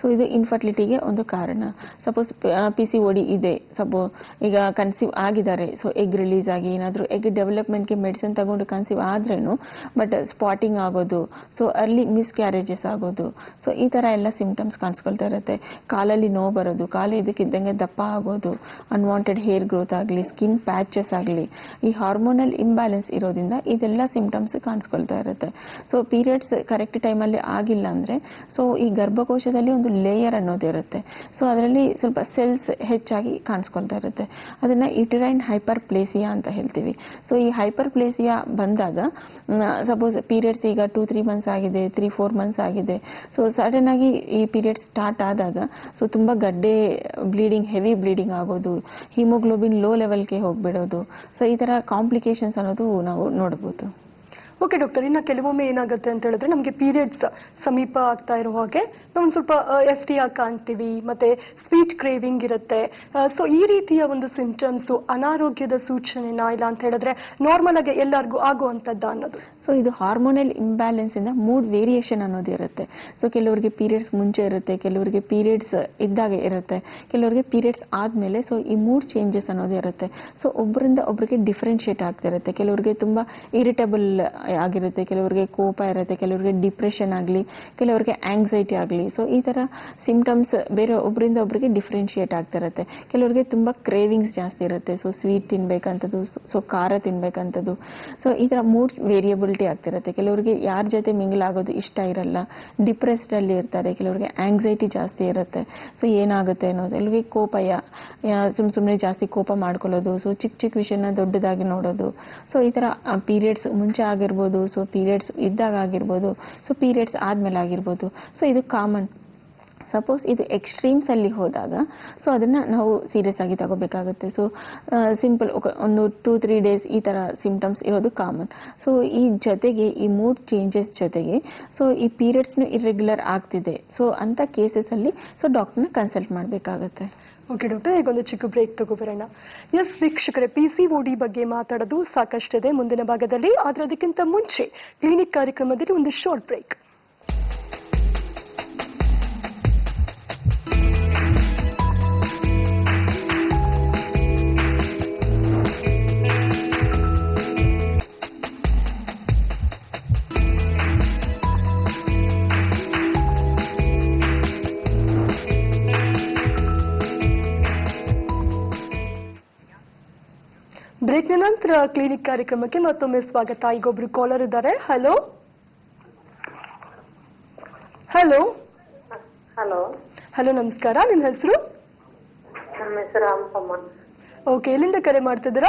[SPEAKER 2] ಸೊ ಇದು ಇನ್ಫರ್ಟಿಲಿಟಿಗೆ ಒಂದು ಕಾರಣ ಸಪೋಸ್ ಪಿ ಸಿ ಓಡಿ ಇದೆ ಸಪೋ ಈಗ ಕನ್ಸೀವ್ ಆಗಿದ್ದಾರೆ ಸೊ ಎಗ್ ರಿಲೀಸ್ ಆಗಿ ಏನಾದರೂ ಎಗ್ ಡೆವಲಪ್ಮೆಂಟ್ಗೆ ಮೆಡಿಸಿನ್ ತಗೊಂಡು ಕನ್ಸೀವ್ ಆದ್ರೂ ಬಟ್ ಸ್ಪಾಟಿಂಗ್ ಆಗೋದು ಸೊ ಅರ್ಲಿ ಮಿಸ್ ಕ್ಯಾರೇಜಸ್ ಆಗೋದು ಸೊ ಈ ಥರ ಎಲ್ಲ ಸಿಂಪ್ಟಮ್ಸ್ ಕಾಣಿಸ್ಕೊಳ್ತಾ ಇರುತ್ತೆ ಕಾಲಲ್ಲಿ ನೋವು ಬರೋದು ಕಾಲು ಇದಕ್ಕಿದ್ದಂಗೆ ದಪ್ಪ ಆಗೋದು ಅನ್ವಾಂಟೆಡ್ ಹೇರ್ ಗ್ರೋತ್ ಆಗಲಿ ಸ್ಕಿನ್ ಪ್ಯಾಚಸ್ ಆಗಲಿ ಈ ಹಾರ್ಮೋನಲ್ ಇಂಬ್ಯಾಲೆನ್ಸ್ ಇರೋದ್ರಿಂದ ಇದೆಲ್ಲ ಸಿಂಪ್ಟಮ್ಸ್ ಕಾಣಿಸ್ಕೊಳ್ತಾ ಇರುತ್ತೆ ಸೊ ಪೀರಿಯಡ್ಸ್ ಕರೆಕ್ಟ್ ಟೈಮಲ್ಲಿ ಆಗಿಲ್ಲ ಅಂದರೆ ಸೊ ಈ ಗರ್ಭಕೋಶದಲ್ಲಿ ಒಂದು ಲೇಯರ್ ಅನ್ನೋದಿರುತ್ತೆ ಸೊ ಅದರಲ್ಲಿ ಸ್ವಲ್ಪ ಸೆಲ್ಸ್ ಹೆಚ್ಚಾಗಿ ಕಾಣಿಸ್ಕೊಳ್ತಾ ಇರುತ್ತೆ ಅದನ್ನು ಇಟರೈನ್ ಹೈಪರ್ ಪ್ಲೇಸಿಯಾ ಅಂತ ಹೇಳ್ತೀವಿ ಸೊ ಈ ಹೈಪರ್ ಪ್ಲೇಸಿಯಾ ಬಂದಾಗ ಸಪೋಸ್ ಪೀರಿಯಡ್ಸ್ ಈಗ ಟೂ ತ್ರೀ ಮಂತ್ಸ್ ಆಗಿದೆ ತ್ರೀ ಫೋರ್ ಮಂತ್ಸ್ ಆಗಿದೆ ಸೊ ಸಡನ್ ಆಗಿ ಈ ಪೀರಿಯಡ್ ಸ್ಟಾರ್ಟ್ ಆದ ಆದಾಗ ಸೊ ತುಂಬ ಗಡ್ಡೆ ಬ್ಲೀಡಿಂಗ್ ಹೆವಿ ಬ್ಲೀಡಿಂಗ್ ಆಗೋದು ಹಿಮೋಗ್ಲೋಬಿನ್ ಲೋ ಲೆವೆಲ್ಗೆ ಹೋಗ್ಬಿಡೋದು ಸೊ ಈ ಥರ ಕಾಂಪ್ಲಿಕೇಶನ್ಸ್ ಅನ್ನೋದು ನಾವು ನೋಡ್ಬೋದು
[SPEAKER 1] ಓಕೆ ಡಾಕ್ಟರ್ ಇನ್ನು ಕೆಲವೊಮ್ಮೆ ಏನಾಗುತ್ತೆ ಅಂತ ಹೇಳಿದ್ರೆ ನಮಗೆ ಪೀರಿಯಡ್ಸ್ ಸಮೀಪ ಆಗ್ತಾ ಇರೋ ಹಾಗೆ ನಾವು ಸ್ವಲ್ಪ ಎಸ್ ಟಿ ಆಗಿ ಕಾಣ್ತೀವಿ ಮತ್ತೆ ಸ್ವೀಟ್ ಕ್ರೇವಿಂಗ್ ಇರುತ್ತೆ ಸೊ ಈ ರೀತಿಯ ಒಂದು ಸಿಂಪ್ಟಮ್ಸ್ ಅನಾರೋಗ್ಯದ ಸೂಚನೆನ ಇಲ್ಲ ಅಂತ ಹೇಳಿದ್ರೆ ನಾರ್ಮಲ್ ಆಗಿ ಎಲ್ಲರಿಗೂ ಆಗುವಂಥದ್ದು ಅನ್ನೋದು
[SPEAKER 2] ಸೊ ಇದು ಹಾರ್ಮೋನಲ್ ಇಂಬ್ಯಾಲೆನ್ಸ್ ಇಂದ ಮೂಡ್ ವೇರಿಯೇಷನ್ ಅನ್ನೋದು
[SPEAKER 1] ಇರುತ್ತೆ ಸೊ ಕೆಲವರಿಗೆ ಪೀರಿಯಡ್ಸ್
[SPEAKER 2] ಮುಂಚೆ ಇರುತ್ತೆ ಕೆಲವರಿಗೆ ಪೀರಿಯಡ್ಸ್ ಇದ್ದಾಗ ಇರುತ್ತೆ ಕೆಲವರಿಗೆ ಪೀರಿಯಡ್ಸ್ ಆದ್ಮೇಲೆ ಸೊ ಈ ಮೂಡ್ ಚೇಂಜಸ್ ಅನ್ನೋದು ಇರುತ್ತೆ ಸೊ ಒಬ್ಬರಿಂದ ಒಬ್ಬರಿಗೆ ಡಿಫ್ರೆನ್ಶಿಯೇಟ್ ಆಗ್ತಿರುತ್ತೆ ಕೆಲವರಿಗೆ ತುಂಬಾ ಇರಿಟೇಬಲ್ ಆಗಿರುತ್ತೆ ಕೆಲವರಿಗೆ ಕೋಪ ಇರುತ್ತೆ ಕೆಲವರಿಗೆ ಡಿಪ್ರೆಷನ್ ಆಗಲಿ ಕೆಲವರಿಗೆ ಆಂಗ್ಸೈಟಿ ಆಗಲಿ ಸೊ ಈ ಥರ ಸಿಮ್ಟಮ್ಸ್ ಬೇರೆ ಒಬ್ಬರಿಂದ ಒಬ್ಬರಿಗೆ ಡಿಫ್ರೆನ್ಷಿಯೇಟ್ ಆಗ್ತಿರುತ್ತೆ ಕೆಲವರಿಗೆ ತುಂಬ ಕ್ರೇವಿಂಗ್ಸ್ ಜಾಸ್ತಿ ಇರುತ್ತೆ ಸೊ ಸ್ವೀಟ್ ತಿನ್ಬೇಕಂಥದ್ದು ಸೊ ಖಾರ ತಿನ್ಬೇಕಂಥದ್ದು ಸೊ ಈ ಥರ ಮೂಡ್ ವೇರಿಯಬಿಲಿಟಿ ಆಗ್ತಿರುತ್ತೆ ಕೆಲವರಿಗೆ ಯಾರ ಜೊತೆ ಆಗೋದು ಇಷ್ಟ ಇರಲ್ಲ ಡಿಪ್ರೆಸ್ಡಲ್ಲಿ ಇರ್ತಾರೆ ಕೆಲವರಿಗೆ ಆಂಗ್ಸೈಟಿ ಜಾಸ್ತಿ ಇರುತ್ತೆ ಸೊ ಏನಾಗುತ್ತೆ ಅನ್ನೋದು ಕೆಲವರಿಗೆ ಕೋಪ ಸುಮ್ ಸುಮ್ಮನೆ ಜಾಸ್ತಿ ಕೋಪ ಮಾಡ್ಕೊಳ್ಳೋದು ಸೊ ಚಿಕ್ಕ ಚಿಕ್ಕ ವಿಷಯನ ದೊಡ್ಡದಾಗಿ ನೋಡೋದು ಸೊ ಈ ಥರ ಪೀರಿಯಡ್ಸ್ ಮುಂಚೆ ಆಗಿರ್ಬೋದು ಆಗಿರ್ಬೋದು ಸೊ ಪೀರಿಯಡ್ಸ್ ಇದ್ದಾಗ ಆಗಿರ್ಬೋದು ಸೊ ಪೀರಿಯಡ್ಸ್ ಆದಮೇಲೆ ಆಗಿರ್ಬೋದು ಸೊ ಇದು ಕಾಮನ್ ಸಪೋಸ್ ಇದು ಎಕ್ಸ್ಟ್ರೀಮ್ಸ್ ಅಲ್ಲಿ ಹೋದಾಗ ಸೊ ಅದನ್ನು ನಾವು ಸೀರಿಯಸ್ ಆಗಿ ತಗೋಬೇಕಾಗುತ್ತೆ ಸೊ ಸಿಂಪಲ್ ಒಂದು ಟೂ ತ್ರೀ ಡೇಸ್ ಈ ಥರ ಸಿಂಪ್ಟಮ್ಸ್ ಇರೋದು ಕಾಮನ್ ಸೊ ಈ ಜೊತೆಗೆ ಈ ಮೂಡ್ ಚೇಂಜಸ್ ಜೊತೆಗೆ ಸೊ ಈ ಪೀರಿಯಡ್ಸ್ನು ಇರ್ರೆಗ್ಯುಲರ್ ಆಗ್ತಿದೆ ಸೊ
[SPEAKER 1] ಅಂಥ ಕೇಸಸ್ ಅಲ್ಲಿ ಸೊ ಡಾಕ್ಟರ್ನ ಕನ್ಸಲ್ಟ್ ಮಾಡಬೇಕಾಗುತ್ತೆ ಓಕೆ ಡಾಕ್ಟರ್ ಒಂದು ಚಿಕ್ಕ ಬ್ರೇಕ್ ತಗೋಬರೋಣ ಎಸ್ ವೀಕ್ಷಕರೇ ಪಿ ಸಿ ಒಡಿ ಬಗ್ಗೆ ಮಾತಾಡೋದು ಸಾಕಷ್ಟಿದೆ ಮುಂದಿನ ಭಾಗದಲ್ಲಿ ಆದರೆ ಅದಕ್ಕಿಂತ ಮುಂಚೆ ಕ್ಲಿನಿಕ್ ಕಾರ್ಯಕ್ರಮದಲ್ಲಿ ಒಂದು ಶಾರ್ಟ್ ಬ್ರೇಕ್ ಕ್ಲಿನಿಕ್ ಕಾರ್ಯಕ್ರಮಕ್ಕೆ ಮತ್ತೊಮ್ಮೆ ಸ್ವಾಗತ ಒಬ್ರು ಕಾಲರ್ ಇದ್ದಾರೆ ಹಲೋ ಹಲೋ ಹಲೋ ಹಲೋ ನಮಸ್ಕಾರ ನಿಮ್ಮ ಹೆಸರು
[SPEAKER 4] ನಮ್ಮ ಹೆಸರು ಅಂಪಮ್ಮ
[SPEAKER 1] ಓಕೆ ಎಲ್ಲಿಂದ ಕರೆ ಮಾಡ್ತಿದ್ದೀರ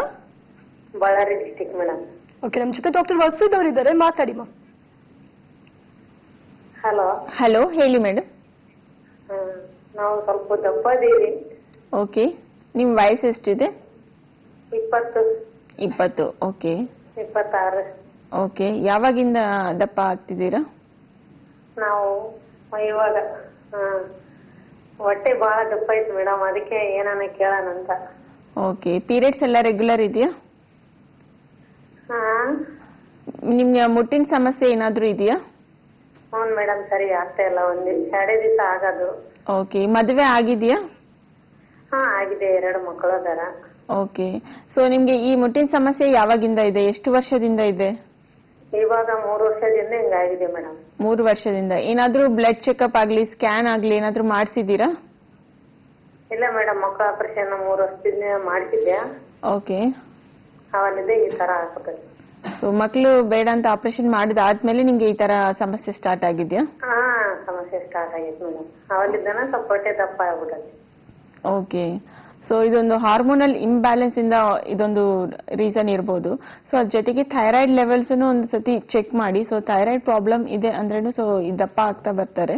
[SPEAKER 4] ಬಳ್ಳಾರಿ ಡಿಸ್ಟಿಕ್ ಮೇಡಮ್
[SPEAKER 1] ಓಕೆ ನಮ್ಮ ಜೊತೆ ಡಾಕ್ಟರ್ ವಸೂದ್ ಅವರು ಇದ್ದಾರೆ ಮಾತಾಡಿ ಮಾ ಹಲೋ ಹಲೋ ಹೇಳಿ ಮೇಡಮ್
[SPEAKER 4] ನಾವು ಸ್ವಲ್ಪ ದಪ್ಪ
[SPEAKER 2] ಓಕೆ ನಿಮ್ಮ ವಯಸ್ಸು ಎಷ್ಟಿದೆ ಇಪ್ಪತ್ತು ಇಪ್ಪತ್ತು ಓಕೆ ಇಪ್ಪತ್ತಾರು ಓಕೆ ಯಾವಾಗಿಂದ ದಪ್ಪ ಆಗ್ತಿದ್ದೀರಾ
[SPEAKER 4] ನಾವು ಇವಾಗ ಹೊಟ್ಟೆ ಬಹಳ ದಪ್ಪ ಇತ್ತು ಮೇಡಮ್ ಅದಕ್ಕೆ ಏನಾನ ಕೇಳೋಣ ಅಂತ
[SPEAKER 2] ಓಕೆ ಪೀರಿಯಡ್ಸ್ ಎಲ್ಲ ರೆಗ್ಯುಲರ್ ಇದೆಯಾ ನಿಮ್ಗೆ ಮುಟ್ಟಿನ ಸಮಸ್ಯೆ ಏನಾದ್ರೂ ಇದೆಯಾ
[SPEAKER 4] ಹ್ಞೂ ಮೇಡಮ್ ಸರಿ ಆಗ್ತಾ ಇಲ್ಲ ಒಂದು ಎರಡೇ ದಿವಸ ಆಗೋದು
[SPEAKER 2] ಓಕೆ ಮದುವೆ ಆಗಿದೆಯಾ
[SPEAKER 4] ಹಾ ಆಗಿದೆ ಎರಡು ಮಕ್ಕಳು ಅದಾರ
[SPEAKER 2] ಓಕೆ ಸೊ ನಿಮ್ಗೆ ಈ ಮುಟ್ಟಿನ ಸಮಸ್ಯೆ ಯಾವಾಗಿಂದ ಇದೆ ಎಷ್ಟು ವರ್ಷದಿಂದ ಇದೆ
[SPEAKER 4] ಇವಾಗ ಮೂರು ವರ್ಷದಿಂದ ಹಿಂಗಾಗಿದೆ ಮೇಡಮ್
[SPEAKER 2] ಮೂರು ವರ್ಷದಿಂದ ಏನಾದ್ರೂ ಬ್ಲಡ್ ಚೆಕಪ್ ಆಗ್ಲಿ ಸ್ಕ್ಯಾನ್ ಆಗ್ಲಿ ಏನಾದ್ರೂ ಮಾಡಿಸಿದೀರಾ
[SPEAKER 4] ಇಲ್ಲ ಮೇಡಮ್ ಮಕ್ಕಳ ಆಪರೇಷನ್ ಮೂರು ವರ್ಷದಿಂದ ಮಾಡ್ತಿದ್ದೆ ಓಕೆ ಅವನಿದೆ ಈ ತರ ಆಗ್ತದೆ
[SPEAKER 2] ಸೊ ಮಕ್ಕಳು ಬೇಡ ಅಂತ ಆಪರೇಷನ್ ಮಾಡಿದ ಆದ್ಮೇಲೆ ನಿಮ್ಗೆ ಈ ತರ ಸಮಸ್ಯೆ ಸ್ಟಾರ್ಟ್ ಆಗಿದ್ಯಾ
[SPEAKER 4] ಹಾ ಸಮಸ್ಯೆ ಸ್ಟಾರ್ಟ್ ಆಗಿತ್ತು ಮೇಡಮ್ ಅವನಿಂದನ ಸ್ವಲ್ಪ ಹೊಟ್ಟೆ ದಪ್ಪ
[SPEAKER 2] ಓಕೆ ಸೊ ಇದೊಂದು ಹಾರ್ಮೋನಲ್ ಇಂಬ್ಯಾಲೆನ್ಸ್ ಇಂದ ಇದೊಂದು ರೀಸನ್ ಇರ್ಬೋದು ಸೊ ಅದ್ರ ಜೊತೆಗೆ ಥೈರಾಯ್ಡ್ ಲೆವೆಲ್ಸ್ ಒಂದು ಸತಿ ಚೆಕ್ ಮಾಡಿ ಸೊ ಥೈರಾಯ್ಡ್ ಪ್ರಾಬ್ಲಮ್ ಇದೆ ಅಂದ್ರೇನು ಸೊ ದಪ್ಪ ಆಗ್ತಾ ಬರ್ತಾರೆ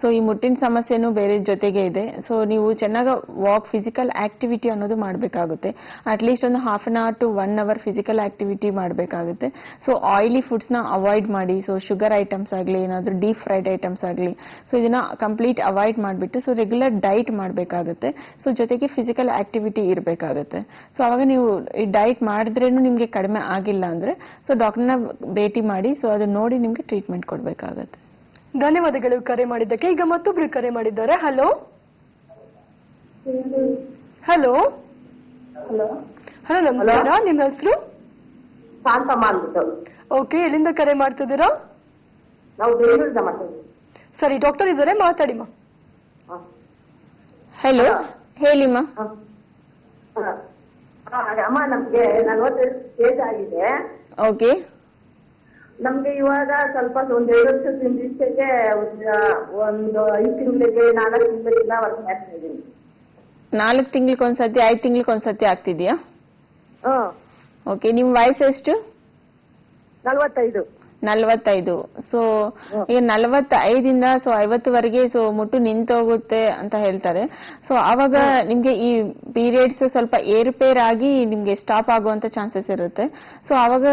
[SPEAKER 2] ಸೊ ಈ ಮುಟ್ಟಿನ ಸಮಸ್ಯೆನೂ ಬೇರೆ ಜೊತೆಗೆ ಇದೆ ಸೊ ನೀವು ಚೆನ್ನಾಗಿ ವಾಕ್ ಫಿಸಿಕಲ್ ಆಕ್ಟಿವಿಟಿ ಅನ್ನೋದು ಮಾಡಬೇಕಾಗುತ್ತೆ ಅಟ್ಲೀಸ್ಟ್ ಒಂದು half an hour to one hour physical activity ಮಾಡಬೇಕಾಗುತ್ತೆ ಸೊ ಆಯಿಲಿ ಫುಡ್ಸ್ನ ಅವಾಯ್ಡ್ ಮಾಡಿ ಸೊ ಶುಗರ್ ಐಟಮ್ಸ್ ಆಗಲಿ ಏನಾದರೂ ಡೀಪ್ ಫ್ರೈಡ್ ಐಟಮ್ಸ್ ಆಗಲಿ ಸೊ ಇದನ್ನ ಕಂಪ್ಲೀಟ್ ಅವಾಯ್ಡ್ ಮಾಡಿಬಿಟ್ಟು ಸೊ ರೆಗ್ಯುಲರ್ ಡೈಟ್ ಮಾಡಬೇಕಾಗುತ್ತೆ ಸೊ ಜೊತೆಗೆ ಫಿಸಿಕಲ್ ಫಿಸಿಕಲ್ ಆಕ್ಟಿವಿಟಿ ಇರಬೇಕಾಗುತ್ತೆ ಸೊ ಅವಾಗ ನೀವು ಈ ಡಯಟ್ ಮಾಡಿದ್ರೇನು ನಿಮಗೆ ಕಡಿಮೆ ಆಗಿಲ್ಲ ಅಂದರೆ ಸೊ ಡಾಕ್ಟರ್ನ ಭೇಟಿ ಮಾಡಿ ಸೊ ಅದನ್ನ ನೋಡಿ ನಿಮಗೆ ಟ್ರೀಟ್ಮೆಂಟ್ ಕೊಡಬೇಕಾಗತ್ತೆ
[SPEAKER 1] ಧನ್ಯವಾದಗಳು ಕರೆ ಮಾಡಿದ್ದಕ್ಕೆ ಈಗ ಮತ್ತೊಬ್ರು ಕರೆ ಮಾಡಿದ್ದಾರೆ ಹಲೋ ಹಲೋ ಹಲೋ ನಮಸ್ಕಾರ ನಿಮ್ಮ ಹೆಸರು ಓಕೆ ಎಲ್ಲಿಂದ ಕರೆ ಮಾಡ್ತಿದ್ದೀರಾ ಸರಿ ಡಾಕ್ಟರ್ ಇದ್ದಾರೆ ಮಾತಾಡಿ ಹಲೋ ಹೇಳಿ
[SPEAKER 4] ಅಮ್ಮ ನಮ್ಗೆ ನಲ್ವತ್ತೈದು ಏಜ್ ಆಗಿದೆ
[SPEAKER 3] ನಮ್ಗೆ ಇವಾಗ ಸ್ವಲ್ಪ ಒಂದ್ ಎರಡು ವರ್ಷ ಒಂದು ಐದು ತಿಂಗಳಿಗೆ ನಾಲ್ಕು ತಿಂಗಳಿಂದ ವರ್ಕ್ ಮಾಡ್ತಾ ಇದ್ದೀನಿ
[SPEAKER 2] ನಾಲ್ಕು ತಿಂಗಳಿಗೆ ಒಂದ್ಸತಿ ಐದು ತಿಂಗಳಿಗೆ ಒಂದ್ಸತಿ ಆಗ್ತಿದ್ಯಾ ಓಕೆ ನಿಮ್ ವಯಸ್ಸು ಎಷ್ಟು ನಲ್ವತ್ತೈದು ನಲ್ವತ್ತೈದು ಸೊ ಈಗ ನಲ್ವತ್ತೈದಿಂದ ಸೊ ಐವತ್ತುವರೆಗೆ ಸೊ ಮುಟ್ಟು ನಿಂತೋಗುತ್ತೆ ಅಂತ ಹೇಳ್ತಾರೆ ಸೊ ಅವಾಗ ನಿಮ್ಗೆ ಈ ಪೀರಿಯಡ್ಸ್ ಸ್ವಲ್ಪ ಏರುಪೇರ್ ಆಗಿ ನಿಮ್ಗೆ ಸ್ಟಾಪ್ ಆಗುವಂತ ಚಾನ್ಸಸ್ ಇರುತ್ತೆ ಸೊ ಅವಾಗ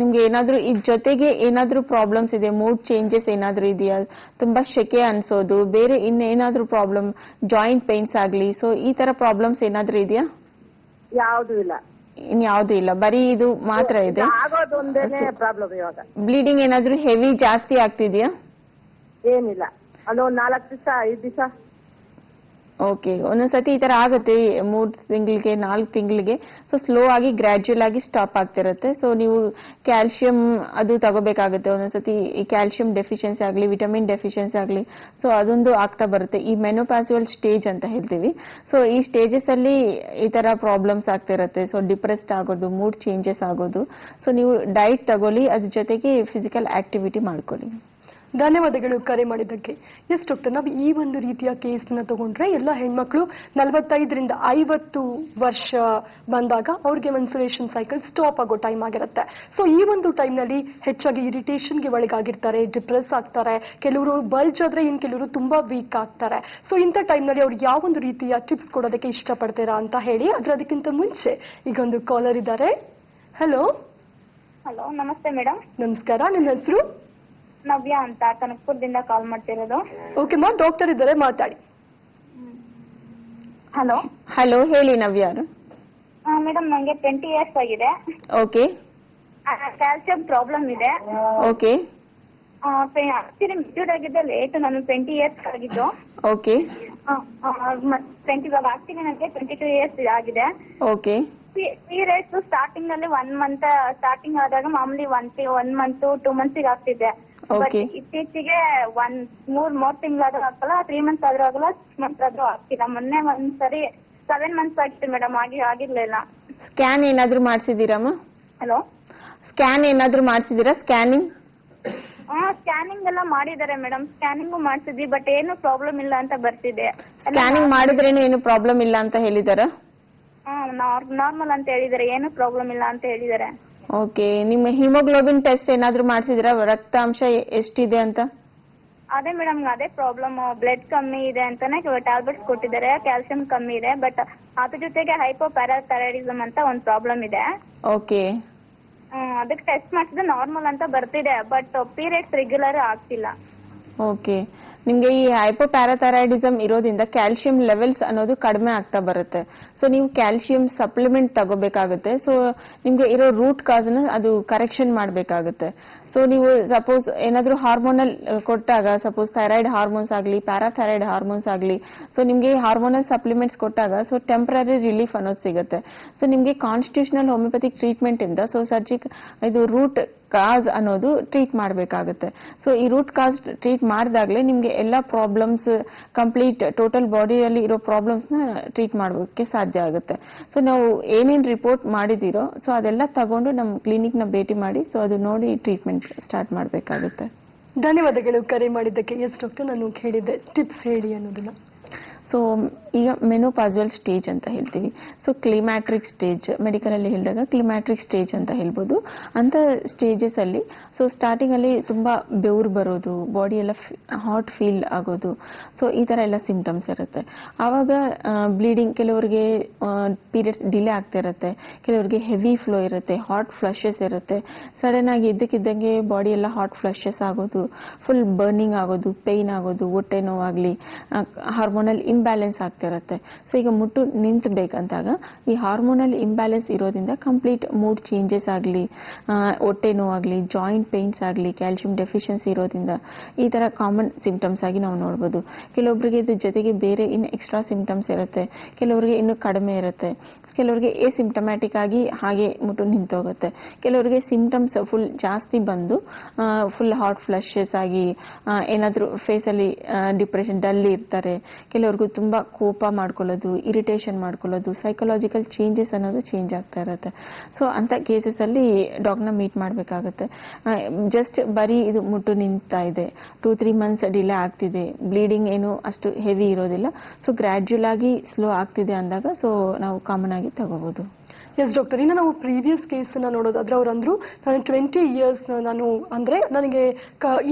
[SPEAKER 2] ನಿಮ್ಗೆ ಏನಾದ್ರೂ ಈ ಜೊತೆಗೆ ಏನಾದ್ರೂ ಪ್ರಾಬ್ಲಮ್ಸ್ ಇದೆ ಮೂಡ್ ಚೇಂಜಸ್ ಏನಾದ್ರೂ ಇದೆಯಾ ತುಂಬಾ ಶೆಕೆ ಅನ್ಸೋದು ಬೇರೆ ಇನ್ನೇನಾದ್ರೂ ಪ್ರಾಬ್ಲಮ್ ಜಾಯಿಂಟ್ ಪೇನ್ಸ್ ಆಗ್ಲಿ ಸೊ ಈ ತರ ಪ್ರಾಬ್ಲಮ್ಸ್ ಏನಾದ್ರೂ ಇದೆಯಾ ಯಾವುದು ಇಲ್ಲ ಇನ್ಯಾವುದೂ ಇಲ್ಲ ಬರೀ ಇದು ಮಾತ್ರ ಇದೆ ಪ್ರಾಬ್ಲಮ್ ಇವಾಗ ಬ್ಲೀಡಿಂಗ್ ಏನಾದ್ರೂ ಹೆವಿ ಜಾಸ್ತಿ ಆಗ್ತಿದ್ಯಾ
[SPEAKER 5] ಏನಿಲ್ಲ ಅಲ್ಲೊಂದ್ ನಾಲ್ಕು ದಿವಸ ಐದ್ ದಿವಸ
[SPEAKER 2] ಓಕೆ ಒಂದೊಂದ್ಸತಿ ಈ ತರ ಆಗುತ್ತೆ ಮೂರ್ ತಿಂಗಳಿಗೆ ನಾಲ್ಕು ತಿಂಗಳಿಗೆ ಸೊ ಸ್ಲೋ ಆಗಿ ಗ್ರಾಜ್ಯುಯಲ್ ಆಗಿ ಸ್ಟಾಪ್ ಆಗ್ತಿರುತ್ತೆ ಸೊ ನೀವು ಕ್ಯಾಲ್ಸಿಯಂ ಅದು ತಗೋಬೇಕಾಗುತ್ತೆ ಒಂದೊಂದ್ಸತಿ ಈ ಕ್ಯಾಲ್ಸಿಯಂ ಡೆಫಿಷಿಯನ್ಸಿ ಆಗಲಿ ವಿಟಮಿನ್ ಡೆಫಿಷಿಯನ್ಸಿ ಆಗಲಿ ಸೊ ಅದೊಂದು ಆಗ್ತಾ ಬರುತ್ತೆ ಈ ಮೆನೋಪಾಸುವಲ್ ಸ್ಟೇಜ್ ಅಂತ ಹೇಳ್ತೀವಿ ಸೊ ಈ ಸ್ಟೇಜಸ್ ಅಲ್ಲಿ ಈ ತರ ಪ್ರಾಬ್ಲಮ್ಸ್ ಆಗ್ತಿರುತ್ತೆ ಸೊ ಡಿಪ್ರೆಸ್ಡ್ ಆಗೋದು ಮೂಡ್ ಚೇಂಜಸ್ ಆಗೋದು ಸೊ ನೀವು ಡೈಟ್ ತಗೊಳ್ಳಿ ಅದ್ರ ಜೊತೆಗೆ
[SPEAKER 1] ಫಿಸಿಕಲ್ ಆಕ್ಟಿವಿಟಿ ಮಾಡ್ಕೊಳ್ಳಿ ಧನ್ಯವಾದಗಳು ಕರೆ ಮಾಡಿದ್ದಕ್ಕೆ ಎಸ್ ಡಾಕ್ಟರ್ ನಾವು ಈ ಒಂದು ರೀತಿಯ ಕೇಸ್ನ ತಗೊಂಡ್ರೆ ಎಲ್ಲ ಹೆಣ್ಮಕ್ಳು ನಲವತ್ತೈದರಿಂದ ಐವತ್ತು ವರ್ಷ ಬಂದಾಗ ಅವ್ರಿಗೆ ಮೆನ್ಸುರೇಷನ್ ಸೈಕಲ್ ಸ್ಟಾಪ್ ಆಗೋ ಟೈಮ್ ಆಗಿರುತ್ತೆ ಸೊ ಈ ಒಂದು ಟೈಮ್ನಲ್ಲಿ ಹೆಚ್ಚಾಗಿ ಇರಿಟೇಷನ್ಗೆ ಒಳಗಾಗಿರ್ತಾರೆ ಡಿಪ್ರೆಸ್ ಆಗ್ತಾರೆ ಕೆಲವರು ಬಲ್ಜ್ ಆದ್ರೆ ಇನ್ನು ಕೆಲವರು ತುಂಬಾ ವೀಕ್ ಆಗ್ತಾರೆ ಸೊ ಇಂಥ ಟೈಮ್ನಲ್ಲಿ ಅವ್ರು ಯಾವ ಒಂದು ರೀತಿಯ ಟಿಪ್ಸ್ ಕೊಡೋದಕ್ಕೆ ಇಷ್ಟಪಡ್ತೀರಾ ಅಂತ ಹೇಳಿ ಆದರೆ ಅದಕ್ಕಿಂತ ಮುಂಚೆ ಈಗ ಒಂದು ಕಾಲರ್ ಇದ್ದಾರೆ ಹಲೋ
[SPEAKER 3] ಹಲೋ ನಮಸ್ತೆ ಮೇಡಮ್
[SPEAKER 1] ನಮಸ್ಕಾರ ನಿಮ್ಮ ಹೆಸರು
[SPEAKER 3] ನವ್ಯ ಅಂತ ಕನಕಪುರದಿಂದ ಕಾಲ್ ಮಾಡ್ತಿರೋದು
[SPEAKER 1] ಓಕೆ ಮಾ ಡಾಕ್ಟರ್ ಇದ್ದಾರೆ ಮಾತಾಡಿ ಹಲೋ ಹಲೋ ಹೇಳಿ ನವ್ಯ ಅವರು
[SPEAKER 3] ಮೇಡಮ್ ನನಗೆ ಟ್ವೆಂಟಿ ಇಯರ್ಸ್ ಆಗಿದೆ ಓಕೆ ಕ್ಯಾಲ್ಸಿಯಂ ಪ್ರಾಬ್ಲಮ್ ಇದೆ ಓಕೆ ಆಕ್ಚುಲಿ ಮೆಚೂರ್ ಆಗಿದೆ ಲೇಟ್ ನಾನು ಟ್ವೆಂಟಿ ಇಯರ್ಸ್ ಆಗಿದ್ದು ಓಕೆ ಟ್ವೆಂಟಿ ಇವಾಗ ಆಗ್ತೀನಿ ನನಗೆ ಟ್ವೆಂಟಿ ಟೂ ಇಯರ್ಸ್ ಆಗಿದೆ ಓಕೆ ಪೀರಿಯಡ್ಸ್ ಸ್ಟಾರ್ಟಿಂಗ್ ಅಲ್ಲಿ ಒನ್ ಮಂತ್ ಸ್ಟಾರ್ಟಿಂಗ್ ಆದಾಗ ಮಾಮೂಲಿ ಒನ್ ಒನ್ ಮಂತ್ ಟೂ ಮಂತ್ಸಿಗೆ ಆಗ್ತಿದೆ ಬಟ್ ಇತ್ತೀಚೆಗೆ ಒಂದ್ ಮೂರ್ ಮೂರ್ ತಿಂಗಳಾದ್ರೂ ಹಾಕಲ್ಲ ತ್ರೀ ಮಂತ್ಸ್ ಆದ್ರೂ ಆಗಲ್ಲ ಸಿಕ್ಸ್ ಮಂತ್ಸ್ ಆದ್ರೂ ಆಗ್ತಿಲ್ಲ ಮೊನ್ನೆ ಒಂದ್ಸರಿ ಸೆವೆನ್ ಮಂತ್ಸ್ ಆಗಿತ್ತು ಮೇಡಮ್ ಆಗಿ ಆಗಿರ್ಲಿಲ್ಲ
[SPEAKER 2] ಸ್ಕ್ಯಾನ್ ಏನಾದ್ರೂ ಮಾಡ್ಸಿದೀರಮ್ಮ ಹಲೋ ಸ್ಕ್ಯಾನ್ ಏನಾದ್ರೂ ಮಾಡ್ಸಿದೀರಾ ಸ್ಕ್ಯಾನಿಂಗ್
[SPEAKER 3] ಹಾ ಸ್ಕ್ಯಾನಿಂಗ್ ಎಲ್ಲ ಮಾಡಿದ್ದಾರೆ ಮೇಡಮ್ ಸ್ಕ್ಯಾನಿಂಗು ಮಾಡ್ಸಿದ್ವಿ ಬಟ್ ಏನು ಪ್ರಾಬ್ಲಮ್ ಇಲ್ಲ ಅಂತ ಬರ್ತಿದೆ ಸ್ಕ್ಯಾನಿಂಗ್ ಮಾಡಿದ್ರೇನು
[SPEAKER 2] ಏನು ಪ್ರಾಬ್ಲಮ್ ಇಲ್ಲ ಅಂತ ಹೇಳಿದಾರ
[SPEAKER 3] ಹಾ ನಾರ್ಮಲ್ ಅಂತ ಹೇಳಿದಾರೆ ಏನು ಪ್ರಾಬ್ಲಮ್ ಇಲ್ಲ ಅಂತ ಹೇಳಿದಾರೆ
[SPEAKER 2] ಓಕೆ ನಿಮ್ಮ ಹಿಮೋಗ್ಲೋಬಿನ್ ಟೆಸ್ಟ್ ಏನಾದ್ರೂ ಮಾಡಿಸಿದ್ರಾ ರಕ್ತಾಂಶ ಎಷ್ಟಿದೆ ಅಂತ
[SPEAKER 3] ಅದೇ ಮೇಡಮ್ ಅದೇ ಪ್ರಾಬ್ಲಮ್ ಬ್ಲಡ್ ಕಮ್ಮಿ ಇದೆ ಅಂತಾನೆ ಟ್ಯಾಬ್ಲೆಟ್ಸ್ ಕೊಟ್ಟಿದ್ದಾರೆ ಕ್ಯಾಲ್ಸಿಯಂ ಕಮ್ಮಿ ಇದೆ ಬಟ್ ಅದ್ರ ಜೊತೆಗೆ ಹೈಪೋ ಅಂತ ಒಂದು ಪ್ರಾಬ್ಲಮ್ ಇದೆ ಓಕೆ ಅದಕ್ಕೆ ಟೆಸ್ಟ್ ಮಾಡಿಸಿದ್ರೆ ನಾರ್ಮಲ್ ಅಂತ ಬರ್ತಿದೆ ಬಟ್ ಪೀರಿಯಡ್ಸ್ ರೆಗ್ಯುಲರ್ ಆಗ್ತಿಲ್ಲ
[SPEAKER 2] ಓಕೆ ನಿಮಗೆ ಈ ಪ್ಯಾರಾಥೈರಾಯ್ಡಿಸಮ್ ಇರೋದ್ರಿಂದ ಕ್ಯಾಲ್ಸಿಯಂ ಲೆವೆಲ್ಸ್ ಅನ್ನೋದು ಕಡಿಮೆ ಆಗ್ತಾ ಬರುತ್ತೆ ಸೊ ನೀವು ಕ್ಯಾಲ್ಸಿಯಂ ಸಪ್ಲಿಮೆಂಟ್ ತಗೋಬೇಕಾಗುತ್ತೆ ಸೊ ನಿಮಗೆ ಇರೋ ರೂಟ್ ಕಾಸ್ನ ಅದು ಕರೆಕ್ಷನ್ ಮಾಡಬೇಕಾಗುತ್ತೆ ಸೊ ನೀವು ಸಪೋಸ್ ಏನಾದರೂ ಹಾರ್ಮೋನಲ್ ಕೊಟ್ಟಾಗ ಸಪೋಸ್ ಥೈರಾಯ್ಡ್ ಹಾರ್ಮೋನ್ಸ್ ಆಗಲಿ ಪ್ಯಾರಾಥೈರಾಯ್ಡ್ ಹಾರ್ಮೋನ್ಸ್ ಆಗಲಿ ಸೊ ನಿಮಗೆ ಹಾರ್ಮೋನಲ್ ಸಪ್ಲಿಮೆಂಟ್ಸ್ ಕೊಟ್ಟಾಗ ಸೊ ಟೆಂಪ್ರರಿ ರಿಲೀಫ್ ಅನ್ನೋದು ಸಿಗುತ್ತೆ ಸೊ ನಿಮಗೆ ಕಾನ್ಸ್ಟಿಟ್ಯೂಷನಲ್ ಹೋಮಿಯೋಪತಿ ಟ್ರೀಟ್ಮೆಂಟ್ ಇಂದ ಸೊ ಸರ್ಜಿಕ್ ಇದು ರೂಟ್ ಕಾಸ್ ಅನ್ನೋದು ಟ್ರೀಟ್ ಮಾಡಬೇಕಾಗುತ್ತೆ ಸೊ ಈ ರೂಟ್ ಕಾಸ್ ಟ್ರೀಟ್ ಮಾಡಿದಾಗಲೇ ನಿಮಗೆ ಎಲ್ಲ ಪ್ರಾಬ್ಲಮ್ಸ್ ಕಂಪ್ಲೀಟ್ ಟೋಟಲ್ ಬಾಡಿಯಲ್ಲಿ ಇರೋ ಪ್ರಾಬ್ಲಮ್ಸ್ನ ಟ್ರೀಟ್ ಮಾಡೋಕ್ಕೆ ಸಾಧ್ಯ ಆಗುತ್ತೆ ಸೊ ನಾವು ಏನೇನು ರಿಪೋರ್ಟ್ ಮಾಡಿದ್ದೀರೋ ಸೊ ಅದೆಲ್ಲ ತಗೊಂಡು ನಮ್ಮ ಕ್ಲಿನಿಕ್ನ ಭೇಟಿ ಮಾಡಿ ಸೊ ಅದು ನೋಡಿ ಟ್ರೀಟ್ಮೆಂಟ್ ಸ್ಟಾರ್ಟ್ ಮಾಡಬೇಕಾಗುತ್ತೆ
[SPEAKER 1] ಧನ್ಯವಾದಗಳು ಕರೆ ಮಾಡಿದ್ದಕ್ಕೆ ಎಸ್ ಡಾಕ್ಟರ್ ನಾನು ಕೇಳಿದ್ದೆ ಟಿಪ್ಸ್ ಹೇಳಿ ಅನ್ನೋದನ್ನ
[SPEAKER 2] ಸೊ ಈಗ ಮೆನೋಪಾಜುವಲ್ ಸ್ಟೇಜ್ ಅಂತ ಹೇಳ್ತೀವಿ ಸೊ ಕ್ಲಿಮ್ಯಾಟ್ರಿಕ್ ಸ್ಟೇಜ್ ಮೆಡಿಕಲ್ ಅಲ್ಲಿ ಹೇಳಿದಾಗ ಕ್ಲಿಮ್ಯಾಟ್ರಿಕ್ ಸ್ಟೇಜ್ ಅಂತ ಹೇಳ್ಬೋದು ಸ್ಟೇಜಸ್ ಅಲ್ಲಿ ಸೊ ಸ್ಟಾರ್ಟಿಂಗಲ್ಲಿ ತುಂಬ ಬೆವರು ಬರೋದು ಬಾಡಿ ಎಲ್ಲ ಹಾಟ್ ಫೀಲ್ ಆಗೋದು ಸೊ ಈ ತರ ಎಲ್ಲ ಸಿಂಪ್ಟಮ್ಸ್ ಇರುತ್ತೆ ಆವಾಗ ಬ್ಲೀಡಿಂಗ್ ಕೆಲವರಿಗೆ ಪೀರಿಯಡ್ಸ್ ಡಿಲೇ ಆಗ್ತಾ ಇರುತ್ತೆ ಕೆಲವರಿಗೆ ಹೆವಿ ಫ್ಲೋ ಇರುತ್ತೆ ಹಾಟ್ ಫ್ಲಶಸ್ ಇರುತ್ತೆ ಸಡನ್ ಆಗಿ ಇದ್ದಕ್ಕಿದ್ದಂಗೆ ಬಾಡಿ ಎಲ್ಲ ಹಾಟ್ ಫ್ಲಶಸ್ ಆಗೋದು ಫುಲ್ ಬರ್ನಿಂಗ್ ಆಗೋದು ಪೈನ್ ಆಗೋದು ಹೊಟ್ಟೆ ನೋವಾಗ್ಲಿ ಹಾರ್ಮೋನಲ್ ಇಂಬ್ಯಾಲೆನ್ಸ್ ಆಗ್ತಿರುತ್ತೆ ಸೊ ಈಗ ಮುಟ್ಟು ನಿಂತಬೇಕಂತಾಗ ಈ ಹಾರ್ಮೋನಲ್ ಇಂಬ್ಯಾಲೆನ್ಸ್ ಇರೋದ್ರಿಂದ ಕಂಪ್ಲೀಟ್ ಮೂಡ್ ಚೇಂಜಸ್ ಆಗಲಿ ಹೊಟ್ಟೆ ನೋವಾಗಲಿ ಜಾಯಿಂಟ್ ಪೇಯ್ನ್ಸ್ ಆಗಲಿ ಕ್ಯಾಲ್ಶಿಯಂ ಡೆಫಿಷಿಯನ್ಸಿ ಇರೋದ್ರಿಂದ ಈ ಥರ ಕಾಮನ್ ಸಿಂಪ್ಟಮ್ಸ್ ಆಗಿ ನಾವು ನೋಡ್ಬೋದು ಕೆಲವೊಬ್ಬರಿಗೆ ಇದ್ರ ಜೊತೆಗೆ ಬೇರೆ ಇನ್ನು ಎಕ್ಸ್ಟ್ರಾ ಸಿಂಪ್ಟಮ್ಸ್ ಇರುತ್ತೆ ಕೆಲವರಿಗೆ ಇನ್ನೂ ಕಡಿಮೆ ಇರುತ್ತೆ ಕೆಲವರಿಗೆ ಎ ಸಿಂಪ್ಟಮ್ಯಾಟಿಕ್ ಆಗಿ ಹಾಗೆ ಮುಟ್ಟು ನಿಂತೋಗುತ್ತೆ ಕೆಲವರಿಗೆ ಸಿಂಪ್ಟಮ್ಸ್ ಫುಲ್ ಜಾಸ್ತಿ ಬಂದು ಫುಲ್ ಹಾಟ್ ಫ್ಲಶಸ್ ಆಗಿ ಏನಾದರೂ ಫೇಸಲ್ಲಿ ಡಿಪ್ರೆಷನ್ ಡಲ್ ಇರ್ತಾರೆ ಕೆಲವ್ರಿಗೂ ತುಂಬಾ ತುಂಬ ಕೋಪ ಮಾಡ್ಕೊಳ್ಳೋದು ಇರಿಟೇಷನ್ ಮಾಡ್ಕೊಳ್ಳೋದು ಸೈಕಲಾಜಿಕಲ್ ಚೇಂಜಸ್ ಅನ್ನೋದು ಚೇಂಜ್ ಆಗ್ತಾ ಇರುತ್ತೆ ಸೊ ಕೇಸಸ್ ಅಲ್ಲಿ ಡಾಕ್ಟರ್ನ ಮೀಟ್ ಮಾಡಬೇಕಾಗುತ್ತೆ ಜಸ್ಟ್ ಬರೀ ಇದು ಮುಟ್ಟು ನಿಂತಾ ಇದೆ ಟೂ ತ್ರೀ ಮಂತ್ಸ್ ಡಿಲೇ ಆಗ್ತಿದೆ ಬ್ಲೀಡಿಂಗ್ ಏನು ಅಷ್ಟು ಹೆವಿ ಇರೋದಿಲ್ಲ ಸೊ ಗ್ರ್ಯಾಜುಯಲ್ ಆಗಿ ಸ್ಲೋ ಆಗ್ತಿದೆ ಅಂದಾಗ ಸೊ ನಾವು ಕಾಮನ್ ಆಗಿ ತಗೋಬಹುದು
[SPEAKER 1] ಎಸ್ ಡಾಕ್ಟರ್ ಇನ್ನು ನಾವು ಪ್ರೀವಿಯಸ್ ಕೇಸನ್ನು ನೋಡೋದಾದ್ರೆ ಅವ್ರು ಅಂದರು ನಾನು ಟ್ವೆಂಟಿ ಇಯರ್ಸ್ ನಾನು ಅಂದರೆ ನನಗೆ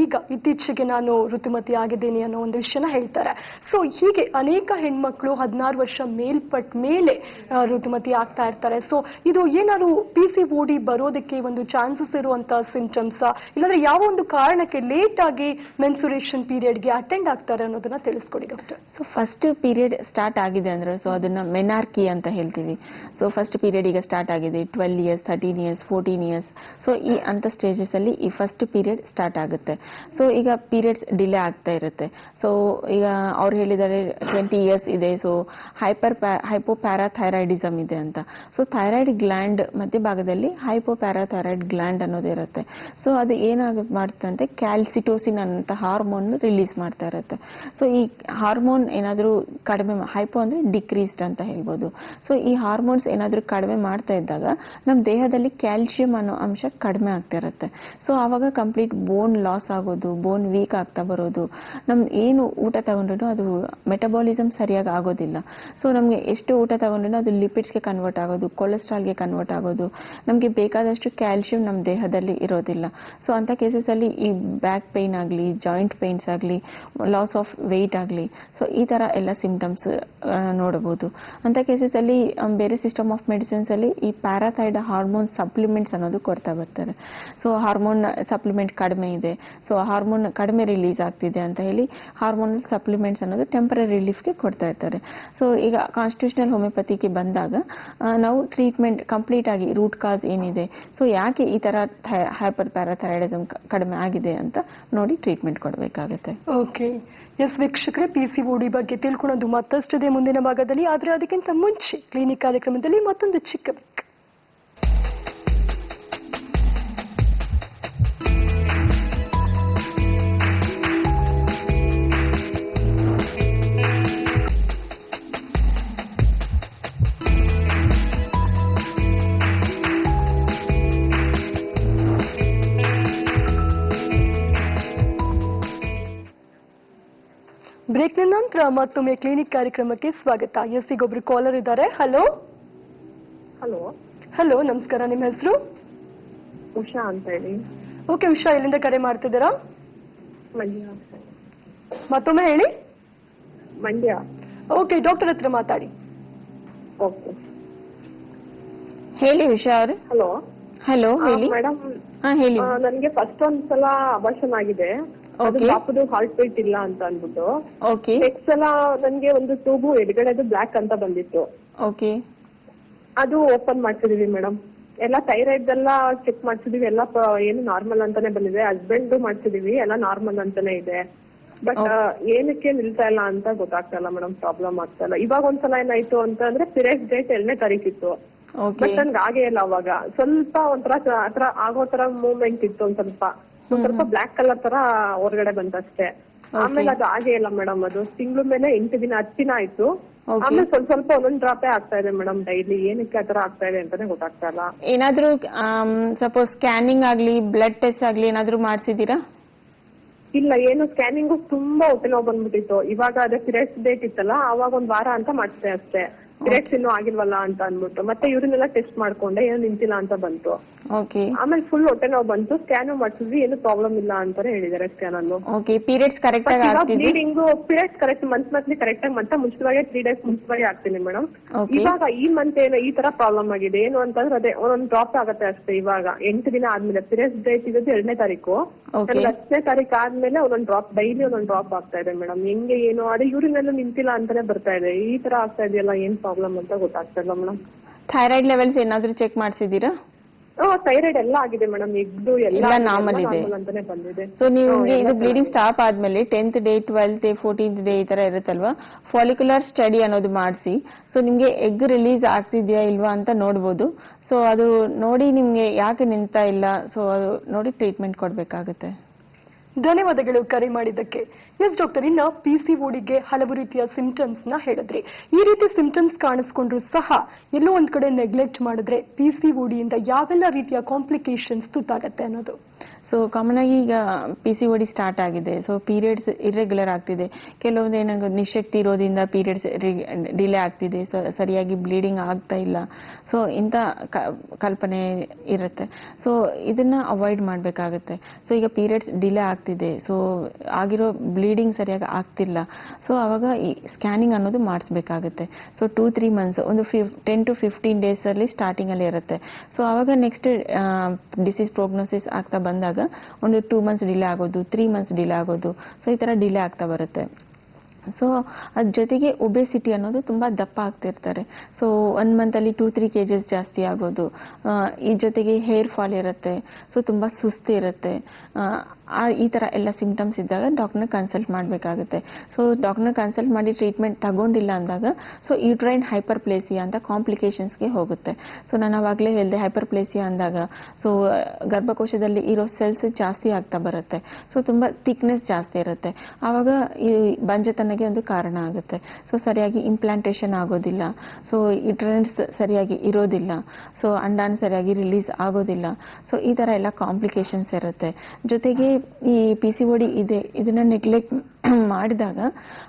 [SPEAKER 1] ಈಗ ಇತ್ತೀಚೆಗೆ ನಾನು ಋತುಮತಿ ಆಗಿದ್ದೀನಿ ಅನ್ನೋ ಒಂದು ವಿಷಯನ ಹೇಳ್ತಾರೆ ಸೊ ಹೀಗೆ ಅನೇಕ ಹೆಣ್ಮಕ್ಳು ಹದಿನಾರು ವರ್ಷ ಮೇಲ್ಪಟ್ಟ ಮೇಲೆ ಋತುಮತಿ ಆಗ್ತಾ ಇರ್ತಾರೆ ಸೊ ಇದು ಏನಾದ್ರು ಪಿ ಸಿ ಓಡಿ ಬರೋದಕ್ಕೆ ಒಂದು ಚಾನ್ಸಸ್ ಇರುವಂತಹ ಸಿಂಟಮ್ಸ್ ಇಲ್ಲಾಂದ್ರೆ ಯಾವ ಒಂದು ಕಾರಣಕ್ಕೆ ಲೇಟ್ ಆಗಿ ಮೆನ್ಸುರೇಷನ್ ಪೀರಿಯಡ್ಗೆ ಅಟೆಂಡ್ ಆಗ್ತಾರೆ ಅನ್ನೋದನ್ನ ತಿಳಿಸ್ಕೊಡಿ doctor
[SPEAKER 2] so first period start ಆಗಿದೆ ಅಂದ್ರೆ ಸೊ ಅದನ್ನ ಮೆನಾರ್ಕಿ ಅಂತ ಹೇಳ್ತೀವಿ ಸೊ ಫಸ್ಟ್ ಪೀರಿಯಡ್ ಈಗ ಸ್ಟಾರ್ಟ್ ಆಗಿದೆ twelve years thirteen years fourteen years so ಈ ಅಂಥ ಅಲ್ಲಿ ಈ ಫಸ್ಟ್ ಪೀರಿಯಡ್ ಸ್ಟಾರ್ಟ್ ಆಗುತ್ತೆ ಸೊ ಈಗ ಪೀರಿಯಡ್ಸ್ ಡಿಲೇ ಆಗ್ತಾ ಇರುತ್ತೆ ಸೊ ಈಗ ಅವ್ರು ಹೇಳಿದ್ದಾರೆ ಟ್ವೆಂಟಿ ಇಯರ್ಸ್ ಇದೆ ಸೊ ಹೈಪರ್ ಹೈಪೋ ಪ್ಯಾರಾಥೈರಾಯ್ಡಿಸಮ್ ಇದೆ ಅಂತ ಸೊ ಥೈರಾಯ್ಡ್ ಗ್ಲ್ಯಾಂಡ್ ಮಧ್ಯಭಾಗದಲ್ಲಿ ಹೈಪೋ ಪ್ಯಾರಾಥೈರಾಯ್ಡ್ ಗ್ಲ್ಯಾಂಡ್ ಅನ್ನೋದು ಇರುತ್ತೆ ಸೊ ಅದು ಏನಾಗ ಮಾಡ್ತಂತೆ ಕ್ಯಾಲ್ಸಿಟೋಸಿನ್ ಅಂತ ಹಾರ್ಮೋನ್ ರಿಲೀಸ್ ಮಾಡ್ತಾ ಇರುತ್ತೆ ಸೊ ಈ ಹಾರ್ಮೋನ್ ಏನಾದರೂ ಕಡಿಮೆ ಹೈಪೋ ಅಂದ್ರೆ ಡಿಕ್ರೀಸ್ಡ್ ಅಂತ ಹೇಳ್ಬೋದು ಸೊ ಈ ಹಾರ್ಮೋನ್ಸ್ ಏನಾದರೂ ಕಡಿಮೆ ಮಾಡ್ತಾ ಇದ್ದಾಗ ನಮ್ಮ ದೇಹದಲ್ಲಿ ಕ್ಯಾಲ್ಶಿಯಂ ಅನ್ನೋ ಅಂಶ ಕಡಿಮೆ ಆಗ್ತಾ ಇರುತ್ತೆ ಸೊ ಆವಾಗ ಕಂಪ್ಲೀಟ್ ಬೋನ್ ಲಾಸ್ ಆಗೋದು ಬೋನ್ ವೀಕ್ ಆಗ್ತಾ ಬರೋದು ನಮ್ ಏನು ಊಟ ತಗೊಂಡ್ರು ಅದು ಮೆಟಬಾಲಿಸಮ್ ಸರಿಯಾಗಿ ಆಗೋದಿಲ್ಲ ಸೊ ನಮ್ಗೆ ಎಷ್ಟು ಊಟ ತಗೊಂಡ್ರು ಅದು ಲಿಪಿಡ್ಸ್ಗೆ ಕನ್ವರ್ಟ್ ಆಗೋದು ಕೊಲೆಸ್ಟ್ರಾಲ್ಗೆ ಕನ್ವರ್ಟ್ ಆಗೋದು ನಮಗೆ ಬೇಕಾದಷ್ಟು ಕ್ಯಾಲ್ಶಿಯಂ ನಮ್ಮ ದೇಹದಲ್ಲಿ ಇರೋದಿಲ್ಲ ಸೊ ಅಂತ ಕೇಸಸ್ ಅಲ್ಲಿ ಈ ಬ್ಯಾಕ್ ಪೇನ್ ಆಗಲಿ ಜಾಯಿಂಟ್ ಪೇನ್ಸ್ ಆಗಲಿ ಲಾಸ್ ಆಫ್ ವೆಯ್ಟ್ ಆಗಲಿ ಸೊ ಈ ತರ ಎಲ್ಲ ಸಿಂಪ್ಟಮ್ಸ್ ನೋಡಬಹುದು ಅಂತ ಕೇಸಸ್ ಅಲ್ಲಿ ಬೇರೆ ಸಿಸ್ಟಮ್ ಆಫ್ ಮೆಡಿಸಿನ್ಸ್ ಅಲ್ಲಿ ಈ ಪ್ಯಾರಾಥೈಡ್ ಹಾರ್ಮೋನ್ ಸಪ್ಲಿಮೆಂಟ್ಸ್ ಅನ್ನೋದು ಕೊಡ್ತಾ ಬರ್ತಾರೆ ಸೊ ಹಾರ್ಮೋನ್ ಸಪ್ಲಿಮೆಂಟ್ ಕಡಿಮೆ ಇದೆ ಸೊ ಹಾರ್ಮೋನ್ ಕಡಿಮೆ ರಿಲೀಸ್ ಆಗ್ತಿದೆ ಅಂತ ಹೇಳಿ ಹಾರ್ಮೋನ್ ಸಪ್ಲಿಮೆಂಟ್ಸ್ ಅನ್ನೋದು ಟೆಂಪರರಿ ರಿಲೀಫ್ಗೆ ಕೊಡ್ತಾ ಇರ್ತಾರೆ ಸೊ ಈಗ ಕಾನ್ಸ್ಟಿಟ್ಯೂಷನಲ್ ಹೋಮಿಯೋಪತಿಗೆ ಬಂದಾಗ ನಾವು ಟ್ರೀಟ್ಮೆಂಟ್ ಕಂಪ್ಲೀಟ್ ಆಗಿ ರೂಟ್ ಕಾಸ್ ಏನಿದೆ ಸೊ ಯಾಕೆ ಈ ತರ ಹೈಪರ್ ಪ್ಯಾರಾಥೈರೈಡಿಸಮ್ ಕಡಿಮೆ ಆಗಿದೆ ಅಂತ ನೋಡಿ ಟ್ರೀಟ್ಮೆಂಟ್ ಕೊಡಬೇಕಾಗುತ್ತೆ
[SPEAKER 1] ಓಕೆ ಎಸ್ ವೀಕ್ಷಕರೇ ಓಡಿ ಬಗ್ಗೆ ತಿಳ್ಕೊಳ್ಳೋದು ಮತ್ತಷ್ಟಿದೆ ಮುಂದಿನ ಭಾಗದಲ್ಲಿ ಆದರೆ ಅದಕ್ಕಿಂತ ಮುಂಚೆ ಕ್ಲಿನಿಕ್ ಕಾರ್ಯಕ್ರಮದಲ್ಲಿ ಮತ್ತೊಂದು ಚಿಕ್ಕ ಮತ್ತೊಮ್ಮೆ ಕ್ಲಿನಿಕ್ ಕಾರ್ಯಕ್ರಮಕ್ಕೆ ಸ್ವಾಗತ ಎಸ್ ಈಗೊಬ್ರು ಕಾಲರ್ ಇದ್ದಾರೆ ಹಲೋ ಹಲೋ ಹಲೋ ನಮಸ್ಕಾರ ನಿಮ್ಮ ಹೆಸರು ಉಷಾ ಅಂತ ಹೇಳಿ ಓಕೆ ಉಷಾ ಎಲ್ಲಿಂದ ಕರೆ ಮಾಡ್ತಿದ್ದೀರಾ ಮತ್ತೊಮ್ಮೆ ಹೇಳಿ ಮಂಡ್ಯ ಓಕೆ ಡಾಕ್ಟರ್ ಹತ್ರ ಮಾತಾಡಿ ಓಕೆ ಹೇಳಿ ಉಷಾ ಅವ್ರೆ ಹಲೋ ಹಲೋ ಹೇಳಿ ಮೇಡಮ್ ಹೇಳಿ ನನಗೆ ಫಸ್ಟ್
[SPEAKER 5] ಒಂದ್ಸಲ ಅಬಾಷನ್ ಆಗಿದೆ ಅದು ಪಾಪದು ಹಾರ್ಟ್ ಬೀಟ್ ಇಲ್ಲ ಅಂತ ಅನ್ಬಿಟ್ಟು ನೆಕ್ಸ್ಟ್ ಸಲ ನನ್ಗೆ ಒಂದು ಟ್ಯೂಬ್ ಎಡಗಡೆದು ಬ್ಲಾಕ್ ಅಂತ ಬಂದಿತ್ತು ಓಕೆ ಅದು ಓಪನ್ ಮಾಡ್ತಿದೀವಿ ಮೇಡಮ್ ಎಲ್ಲ ಥೈರಾಯ್ಡ್ ಎಲ್ಲ ಚೆಕ್ ಮಾಡ್ತಿದೀವಿ ಎಲ್ಲ ಏನು ನಾರ್ಮಲ್ ಅಂತಾನೆ ಬಂದಿದೆ ಹಸ್ಬೆಂಡ್ ಮಾಡ್ತಿದೀವಿ ಎಲ್ಲ ನಾರ್ಮಲ್ ಅಂತಾನೆ ಇದೆ ಬಟ್ ಏನಕ್ಕೆ ನಿಲ್ತಾ ಇಲ್ಲ ಅಂತ ಗೊತ್ತಾಗ್ತಾ ಇಲ್ಲ ಮೇಡಮ್ ಪ್ರಾಬ್ಲಮ್ ಆಗ್ತಾ ಇಲ್ಲ ಇವಾಗ ಒಂದ್ಸಲ ಏನಾಯ್ತು ಅಂತ ಅಂದ್ರೆ ಪಿರಿಯಡ್ ಡೇಟ್ ಎರಡನೇ ತರೀತಿತ್ತು ಬಟ್ ನನ್ಗೆ ಆಗೇ ಇಲ್ಲ ಅವಾಗ ಸ್ವಲ್ಪ ಒಂಥರ ಆತರ ಆಗೋ ತರ ಮೂವ್ಮೆಂಟ್ ಇತ್ತು ಒಂದ್ ಸ್ವಲ್ಪ ಒಂದ್ ಸ್ವಲ್ಪ ಬ್ಲಾಕ್ ಕಲರ್ ತರ ಹೊರಗಡೆ ಬಂತಷ್ಟೇ ಆಮೇಲೆ ಅದು ಆಗೇ ಇಲ್ಲ ಮೇಡಮ್ ಅದು ತಿಂಗಳು ಮೇಲೆ ಎಂಟು ದಿನ ಹತ್ತು ದಿನ ಆಯ್ತು ಆಮೇಲೆ ಸ್ವಲ್ಪ ಸ್ವಲ್ಪ ಒಂದೊಂದು ಡ್ರಾಪೇ ಆಗ್ತಾ ಇದೆ ಮೇಡಮ್ ಡೈಲಿ ಏನಕ್ಕೆ ಆತರ ಆಗ್ತಾ ಇದೆ ಅಂತಾನೆ ಗೊತ್ತಾಗ್ತಾ ಇಲ್ಲ
[SPEAKER 2] ಏನಾದ್ರೂ ಸಪೋಸ್ ಸ್ಕ್ಯಾನಿಂಗ್ ಆಗ್ಲಿ ಬ್ಲಡ್ ಟೆಸ್ಟ್ ಆಗ್ಲಿ ಏನಾದ್ರು ಮಾಡ್ಸಿದೀರಾ
[SPEAKER 5] ಇಲ್ಲ ಏನು ಸ್ಕ್ಯಾನಿಂಗು ತುಂಬಾ ಹೊಟ್ಟೆ ನೋವು ಬಂದ್ಬಿಟ್ಟಿತ್ತು ಇವಾಗ ಅದೇ ಪಿರಿಯಡ್ಸ್ ಡೇಟ್ ಇತ್ತಲ್ಲ ಅವಾಗ ಒಂದ್ ವಾರ ಅಂತ ಮಾಡಿಸ್ದೆ ಅಷ್ಟೇ ಪಿರಿಯಡ್ಸ್ ಇನ್ನೂ ಆಗಿಲ್ವಲ್ಲ ಅಂತ ಅನ್ಬಿಟ್ಟು ಮತ್ತೆ ಇವ್ರನ್ನೆಲ್ಲ ಟೆಸ್ಟ್ ಮಾಡ್ಕೊಂಡೆ ಏನು ನಿಂತಿಲ್ಲ ಅಂತ ಬಂತು ಆಮೇಲೆ ಫುಲ್ ಹೊಟ್ಟೆ ನೋವು ಬಂತು ಸ್ಕ್ಯಾನ್ ಮಾಡ್ಸಿದ್ವಿ ಏನು ಪ್ರಾಬ್ಲಮ್ ಇಲ್ಲ ಅಂತಾನೆ ಹೇಳಿದಾರೆ ಸ್ಕ್ಯಾನ್ ಅಲ್ಲಿ
[SPEAKER 2] ಓಕೆ ಪೀರಿಯಡ್ಸ್ ಕರೆಕ್ಟ್ ಆಗಿ ಆಗ್ತಿದೆ bleeding
[SPEAKER 5] periods correct month monthly correct ಆಗಿ ಮತ್ತೆ ಮುಂಚಿತವಾಗಿ ತ್ರೀ ಡೇಸ್ ಮುಂಚಿತವಾಗಿ ಆಗ್ತೀನಿ ಮೇಡಮ್ ಇವಾಗ ಈ ಮಂತ್ ಏನೋ ಈ ತರ ಪ್ರಾಬ್ಲಮ್ ಆಗಿದೆ ಏನು ಅಂತಂದ್ರೆ ಅದೇ ಒಂದೊಂದು ಡ್ರಾಪ್ ಆಗುತ್ತೆ ಅಷ್ಟೇ ಇವಾಗ ಎಂಟು ದಿನ ಆದ್ಮೇಲೆ ಪೀರಿಯಡ್ಸ್ ಡೇಟ್ ಇರೋದು ಎರಡನೇ ತಾರೀಕು ಹತ್ತನೇ ತಾರೀಕು ಆದ್ಮೇಲೆ ಒಂದೊಂದು ಡ್ರಾಪ್ ಡೈಲಿ ಒಂದೊಂದು ಡ್ರಾಪ್ ಆಗ್ತಾ ಇದೆ ಮೇಡಮ್ ಹೆಂಗೆ ಏನು ಅದೇ ಯೂರಿನ್ ಅಲ್ಲೂ ನಿಂತಿಲ್ಲ ಅಂತಾನೆ ಬರ್ತಾ ಇದೆ ಈ ತರ ಆಗ್ತಾ ಇದೆಯಲ್ಲ ಏನ್ ಪ್ರಾಬ್ಲಮ್ ಅಂತ ಗೊತ್ತಾಗ್ತಾ ಇಲ್ಲ ಮೇಡಮ್ ಥೈರಾಯ್ಡ್
[SPEAKER 2] ಲೆವೆಲ್ಸ್ ಏನಾದ್ರೂ ಚೆಕ್ ಮಾಡ್ಸಿದೀರಾ
[SPEAKER 5] ಥೈರಾಯ್ಡ್ ಎಲ್ಲ ಆಗಿದೆ ಮೇಡಮ್ ಎಲ್ಲ ಇದೆ. ಸೊ ನಿಮ್ಗೆ ಇದು ಬ್ಲೀಡಿಂಗ್
[SPEAKER 2] ಸ್ಟಾಪ್ ಆದ್ಮೇಲೆ tenth day twelfth fourteen day ಈ ತರ ಇರುತ್ತಲ್ವಾ ಫಾಲಿಕ್ಯುಲರ್ ಸ್ಟಡಿ ಅನ್ನೋದು ಮಾಡಿಸಿ ಸೊ ನಿಮ್ಗೆ ಎಗ್ ರಿಲೀಸ್ ಆಗ್ತಿದ್ಯಾ ಇಲ್ವಾ ಅಂತ ನೋಡ್ಬೋದು ಸೊ ಅದು ನೋಡಿ ನಿಮ್ಗೆ ಯಾಕೆ ನಿಂತಾ ಇಲ್ಲ ಸೊ ಅದು ನೋಡಿ ಟ್ರೀಟ್ಮೆಂಟ್ ಕೊಡ್ಬೇಕಾಗುತ್ತೆ
[SPEAKER 1] ಧನ್ಯವಾದಗಳು ಕರೆ ಮಾಡಿದ್ದಕ್ಕೆ ಎಸ್ ಡಾಕ್ಟರ್ ಇನ್ನ ಪಿ ಸಿ ಓಡಿಗೆ ಹಲವು ರೀತಿಯ ಸಿಂಪ್ಟಮ್ಸ್ ನ ಹೇಳಿದ್ರಿ ಈ ರೀತಿ ಸಿಂಪ್ಟಮ್ಸ್ ಕಾಣಿಸ್ಕೊಂಡ್ರು ಸಹ ಎಲ್ಲೋ ಒಂದ್ ಕಡೆ ನೆಗ್ಲೆಕ್ಟ್ ಮಾಡಿದ್ರೆ ಪಿ ಸಿ ಓಡಿಯಿಂದ ಯಾವೆಲ್ಲ ರೀತಿಯ ಕಾಂಪ್ಲಿಕೇಶನ್ಸ್ ತುತ್ತಾಗತ್ತೆ ಅನ್ನೋದು ಸೊ ಕಾಮನ್
[SPEAKER 2] ಆಗಿ ಈಗ ಪಿ ಸಿ ಓಡಿ ಸ್ಟಾರ್ಟ್ ಆಗಿದೆ ಸೊ ಪೀರಿಯಡ್ಸ್ ಇರ್ರೆಗ್ಯುಲರ್ ಆಗ್ತಿದೆ ಕೆಲವೊಂದು ಏನಂಗ ನಿಶಕ್ತಿ ಇರೋದ್ರಿಂದ ಪೀರಿಯಡ್ಸ್ ಡಿಲೇ ಆಗ್ತಿದೆ ಸೊ ಸರಿಯಾಗಿ ಬ್ಲೀಡಿಂಗ್ ಆಗ್ತಾ ಇಲ್ಲ ಸೊ ಇಂಥ ಕಲ್ಪನೆ ಇರುತ್ತೆ ಸೊ ಇದನ್ನ ಅವಾಯ್ಡ್ ಮಾಡಬೇಕಾಗುತ್ತೆ ಸೊ ಈಗ ಪೀರಿಯಡ್ಸ್ ಡಿಲೇ ಆಗ್ತಿದೆ ಸೊ ಆಗಿರೋ ಬ್ಲೀಡಿಂಗ್ ಸರಿಯಾಗಿ ಆಗ್ತಿಲ್ಲ ಸೊ ಆವಾಗ ಈ ಸ್ಕ್ಯಾನಿಂಗ್ ಅನ್ನೋದು ಮಾಡಿಸ್ಬೇಕಾಗುತ್ತೆ ಸೊ ಟೂ ತ್ರೀ ಮಂತ್ಸ್ ಒಂದು ಫಿಫ್ ಟೆನ್ ಟು ಫಿಫ್ಟೀನ್ ಡೇಸಲ್ಲಿ ಸ್ಟಾರ್ಟಿಂಗಲ್ಲಿ ಇರುತ್ತೆ ಸೊ ಆವಾಗ ನೆಕ್ಸ್ಟ್ ಡಿಸೀಸ್ ಪ್ರೋಗ್ನೋಸಿಸ್ ಆಗ್ತಾ ಬಂದಾಗ ಒಂದು ಟೂ ಮಂತ್ಸ್ ಡಿಲೇ ಆಗೋದು ತ್ರೀ ಮಂತ್ಸ್ ಡಿಲೇ ಆಗೋದು ಸೊ ಈ ಥರ ಡಿಲೇ ಆಗ್ತಾ ಬರುತ್ತೆ ಸೊ ಅದ್ ಜೊತೆಗೆ ಒಬೆಸಿಟಿ ಅನ್ನೋದು ತುಂಬ ದಪ್ಪ ಆಗ್ತಿರ್ತಾರೆ ಸೊ ಒನ್ ಮಂತಲ್ಲಿ ಟೂ ತ್ರೀ ಕೆಜಸ್ ಜಾಸ್ತಿ ಆಗೋದು ಈ ಜೊತೆಗೆ ಹೇರ್ ಫಾಲ್ ಇರುತ್ತೆ ಸೊ ತುಂಬ ಸುಸ್ತಿ ಇರುತ್ತೆ ಈ ಥರ ಎಲ್ಲ ಸಿಂಪ್ಟಮ್ಸ್ ಇದ್ದಾಗ ಡಾಕ್ಟರ್ನ ಕನ್ಸಲ್ಟ್ ಮಾಡಬೇಕಾಗುತ್ತೆ ಸೊ ಡಾಕ್ಟರ್ನ ಕನ್ಸಲ್ಟ್ ಮಾಡಿ ಟ್ರೀಟ್ಮೆಂಟ್ ತಗೊಂಡಿಲ್ಲ ಅಂದಾಗ ಸೊ ಯೂಟ್ರೈನ್ ಹೈಪರ್ಪ್ಲೇಸಿಯಾ ಅಂತ ಕಾಂಪ್ಲಿಕೇಶನ್ಸ್ಗೆ ಹೋಗುತ್ತೆ ಸೊ ನಾನು ಅವಾಗಲೇ ಹೇಳಿದೆ ಪ್ಲೇಸಿಯಾ ಅಂದಾಗ ಸೊ ಗರ್ಭಕೋಶದಲ್ಲಿ ಇರೋ ಸೆಲ್ಸ್ ಜಾಸ್ತಿ ಆಗ್ತಾ ಬರುತ್ತೆ ಸೊ ತುಂಬ ಥಿಕ್ನೆಸ್ ಜಾಸ್ತಿ ಇರುತ್ತೆ ಆವಾಗ ಈ ಬಂಜತನ ಬದಲಾವಣೆಗೆ ಒಂದು ಕಾರಣ ಆಗುತ್ತೆ ಸೊ ಸರಿಯಾಗಿ ಇಂಪ್ಲಾಂಟೇಶನ್ ಆಗೋದಿಲ್ಲ ಸೊ ಇಟ್ರೆನ್ಸ್ ಸರಿಯಾಗಿ ಇರೋದಿಲ್ಲ ಸೊ ಅಂಡಾನ್ ಸರಿಯಾಗಿ ರಿಲೀಸ್ ಆಗೋದಿಲ್ಲ ಸೊ ಈ ತರ ಎಲ್ಲ ಕಾಂಪ್ಲಿಕೇಶನ್ಸ್ ಇರುತ್ತೆ ಜೊತೆಗೆ ಈ ಪಿ ಸಿ ಓ ಡಿ ಇದೆ ಇದನ್ನ ನೆಗ್ಲೆಕ್ಟ್ [CLEARS THROAT] ಮಾಡಿದಾಗ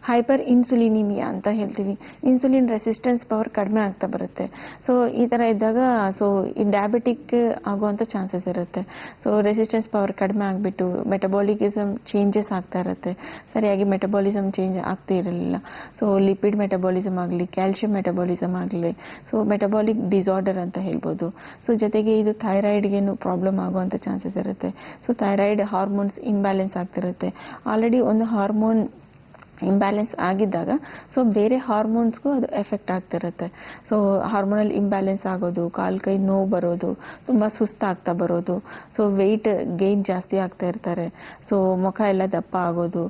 [SPEAKER 2] ಹೈಪರ್ ಇನ್ಸುಲಿನಿಮಿಯಾ ಅಂತ ಹೇಳ್ತೀವಿ ಇನ್ಸುಲಿನ್ ರೆಸಿಸ್ಟೆನ್ಸ್ ಪವರ್ ಕಡಿಮೆ ಆಗ್ತಾ ಬರುತ್ತೆ ಸೊ ಈ ಥರ ಇದ್ದಾಗ ಸೊ ಈ ಡಯಾಬಿಟಿಕ್ ಆಗುವಂಥ ಚಾನ್ಸಸ್ ಇರುತ್ತೆ ಸೊ ರೆಸಿಸ್ಟೆನ್ಸ್ ಪವರ್ ಕಡಿಮೆ ಆಗಿಬಿಟ್ಟು ಮೆಟಬಾಲಿಕಿಸಮ್ ಚೇಂಜಸ್ ಆಗ್ತಾ ಇರುತ್ತೆ ಸರಿಯಾಗಿ ಮೆಟಬಾಲಿಸಮ್ ಚೇಂಜ್ ಆಗ್ತಾ ಇರಲಿಲ್ಲ ಸೊ ಲಿಪಿಡ್ ಮೆಟಬಾಲಿಸಮ್ ಆಗಲಿ ಕ್ಯಾಲ್ಶಿಯಂ ಮೆಟಬಾಲಿಸಮ್ ಆಗಲಿ ಸೊ ಮೆಟಬಾಲಿಕ್ ಡಿಸಾರ್ಡರ್ ಅಂತ ಹೇಳ್ಬೋದು ಸೊ ಜೊತೆಗೆ ಇದು ಥೈರಾಯ್ಡ್ಗೇನು ಪ್ರಾಬ್ಲಮ್ ಆಗುವಂಥ ಚಾನ್ಸಸ್ ಇರುತ್ತೆ ಸೊ ಥೈರಾಯ್ಡ್ ಹಾರ್ಮೋನ್ಸ್ ಇಂಬ್ಯಾಲೆನ್ಸ್ ಆಗ್ತಿರುತ್ತೆ ಆಲ್ರೆಡಿ ಒಂದು ಹಾರ್ಮೋನ್ ಹಾರ್ಮೋನ್ ಇಂಬ್ಯಾಲೆನ್ಸ್ ಆಗಿದ್ದಾಗ ಸೊ ಬೇರೆ ಹಾರ್ಮೋನ್ಸ್ಗೂ ಅದು ಎಫೆಕ್ಟ್ ಆಗ್ತಿರುತ್ತೆ ಸೊ ಹಾರ್ಮೋನಲ್ ಇಂಬ್ಯಾಲೆನ್ಸ್ ಆಗೋದು ಕಾಲು ಕೈ ನೋವು ಬರೋದು ತುಂಬ ಸುಸ್ತಾಗ್ತಾ ಬರೋದು ಸೊ ವೆಯ್ಟ್ ಗೇನ್ ಜಾಸ್ತಿ ಆಗ್ತಾ ಇರ್ತಾರೆ ಸೊ ಮುಖ ಎಲ್ಲ ದಪ್ಪ ಆಗೋದು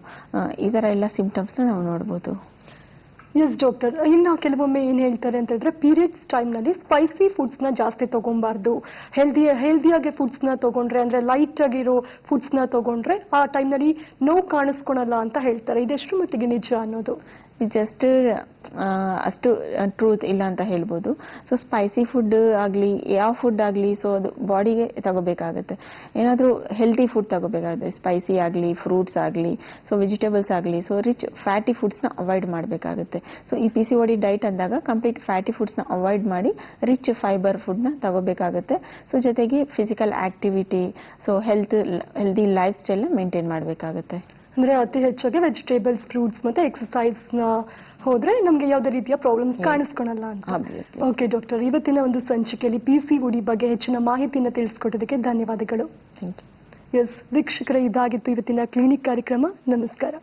[SPEAKER 2] ಈ ಥರ ಎಲ್ಲ ಸಿಂಪ್ಟಮ್ಸ್ನ ನಾವು ನೋಡ್ಬೋದು
[SPEAKER 1] ಎಸ್ ಡಾಕ್ಟರ್ ಇನ್ನು ಕೆಲವೊಮ್ಮೆ ಏನು ಹೇಳ್ತಾರೆ ಅಂತ ಹೇಳಿದ್ರೆ ಪೀರಿಯಡ್ಸ್ ಟೈಮ್ನಲ್ಲಿ ಸ್ಪೈಸಿ ಫುಡ್ಸ್ನ ಜಾಸ್ತಿ ತೊಗೊಬಾರ್ದು ಹೆಲ್ದಿ ಹೆಲ್ದಿಯಾಗಿ ಫುಡ್ಸ್ನ ತಗೊಂಡ್ರೆ ಅಂದರೆ ಲೈಟ್ ಆಗಿರೋ ಫುಡ್ಸ್ನ ತಗೊಂಡ್ರೆ ಆ ಟೈಮ್ನಲ್ಲಿ ನೋವು ಕಾಣಿಸ್ಕೊಳಲ್ಲ ಅಂತ ಹೇಳ್ತಾರೆ ಇದೆಷ್ಟು ಮಟ್ಟಿಗೆ ನಿಜ ಅನ್ನೋದು ಜಸ್ಟ್ ಅಷ್ಟು ಟ್ರೂತ್ ಇಲ್ಲ ಅಂತ ಹೇಳ್ಬೋದು ಸೊ ಸ್ಪೈಸಿ ಫುಡ್
[SPEAKER 2] ಆಗಲಿ ಯಾವ ಫುಡ್ ಆಗಲಿ ಸೊ ಅದು ಬಾಡಿಗೆ ತಗೋಬೇಕಾಗುತ್ತೆ ಏನಾದರೂ ಹೆಲ್ತಿ ಫುಡ್ ತಗೋಬೇಕಾಗುತ್ತೆ ಸ್ಪೈಸಿ ಆಗಲಿ ಫ್ರೂಟ್ಸ್ ಆಗಲಿ ಸೊ ವೆಜಿಟೇಬಲ್ಸ್ ಆಗಲಿ ಸೊ ರಿಚ್ ಫ್ಯಾಟಿ ಫುಡ್ಸ್ನ ಅವಾಯ್ಡ್ ಮಾಡಬೇಕಾಗುತ್ತೆ ಸೊ ಈ ಪಿ ಸಿ ಒಡಿ ಡೈಟ್ ಅಂದಾಗ ಕಂಪ್ಲೀಟ್ ಫ್ಯಾಟಿ ಫುಡ್ಸ್ನ ಅವಾಯ್ಡ್ ಮಾಡಿ ರಿಚ್ ಫೈಬರ್ ಫುಡ್ನ ತಗೋಬೇಕಾಗುತ್ತೆ ಸೊ ಜೊತೆಗೆ physical activity so health healthy lifestyle maintain ಮಾಡಬೇಕಾಗುತ್ತೆ
[SPEAKER 1] ಅಂದರೆ ಅತಿ ಹೆಚ್ಚಾಗಿ ವೆಜಿಟೇಬಲ್ಸ್ ಫ್ರೂಟ್ಸ್ ಮತ್ತು ಎಕ್ಸಸೈಸ್ನ ಹೋದ್ರೆ ನಮಗೆ ಯಾವುದೇ ರೀತಿಯ ಪ್ರಾಬ್ಲಮ್ಸ್ ಕಾಣಿಸ್ಕೊಳಲ್ಲ ಅಂತ ಓಕೆ ಡಾಕ್ಟರ್ ಇವತ್ತಿನ ಒಂದು ಸಂಚಿಕೆಯಲ್ಲಿ ಪಿ ಸಿ ಉಡಿ ಬಗ್ಗೆ ಹೆಚ್ಚಿನ ಮಾಹಿತಿಯನ್ನು ತಿಳಿಸ್ಕೊಟ್ಟೋದಕ್ಕೆ ಧನ್ಯವಾದಗಳು ಎಸ್ ವೀಕ್ಷಕರ ಇದಾಗಿತ್ತು ಇವತ್ತಿನ ಕ್ಲಿನಿಕ್ ಕಾರ್ಯಕ್ರಮ ನಮಸ್ಕಾರ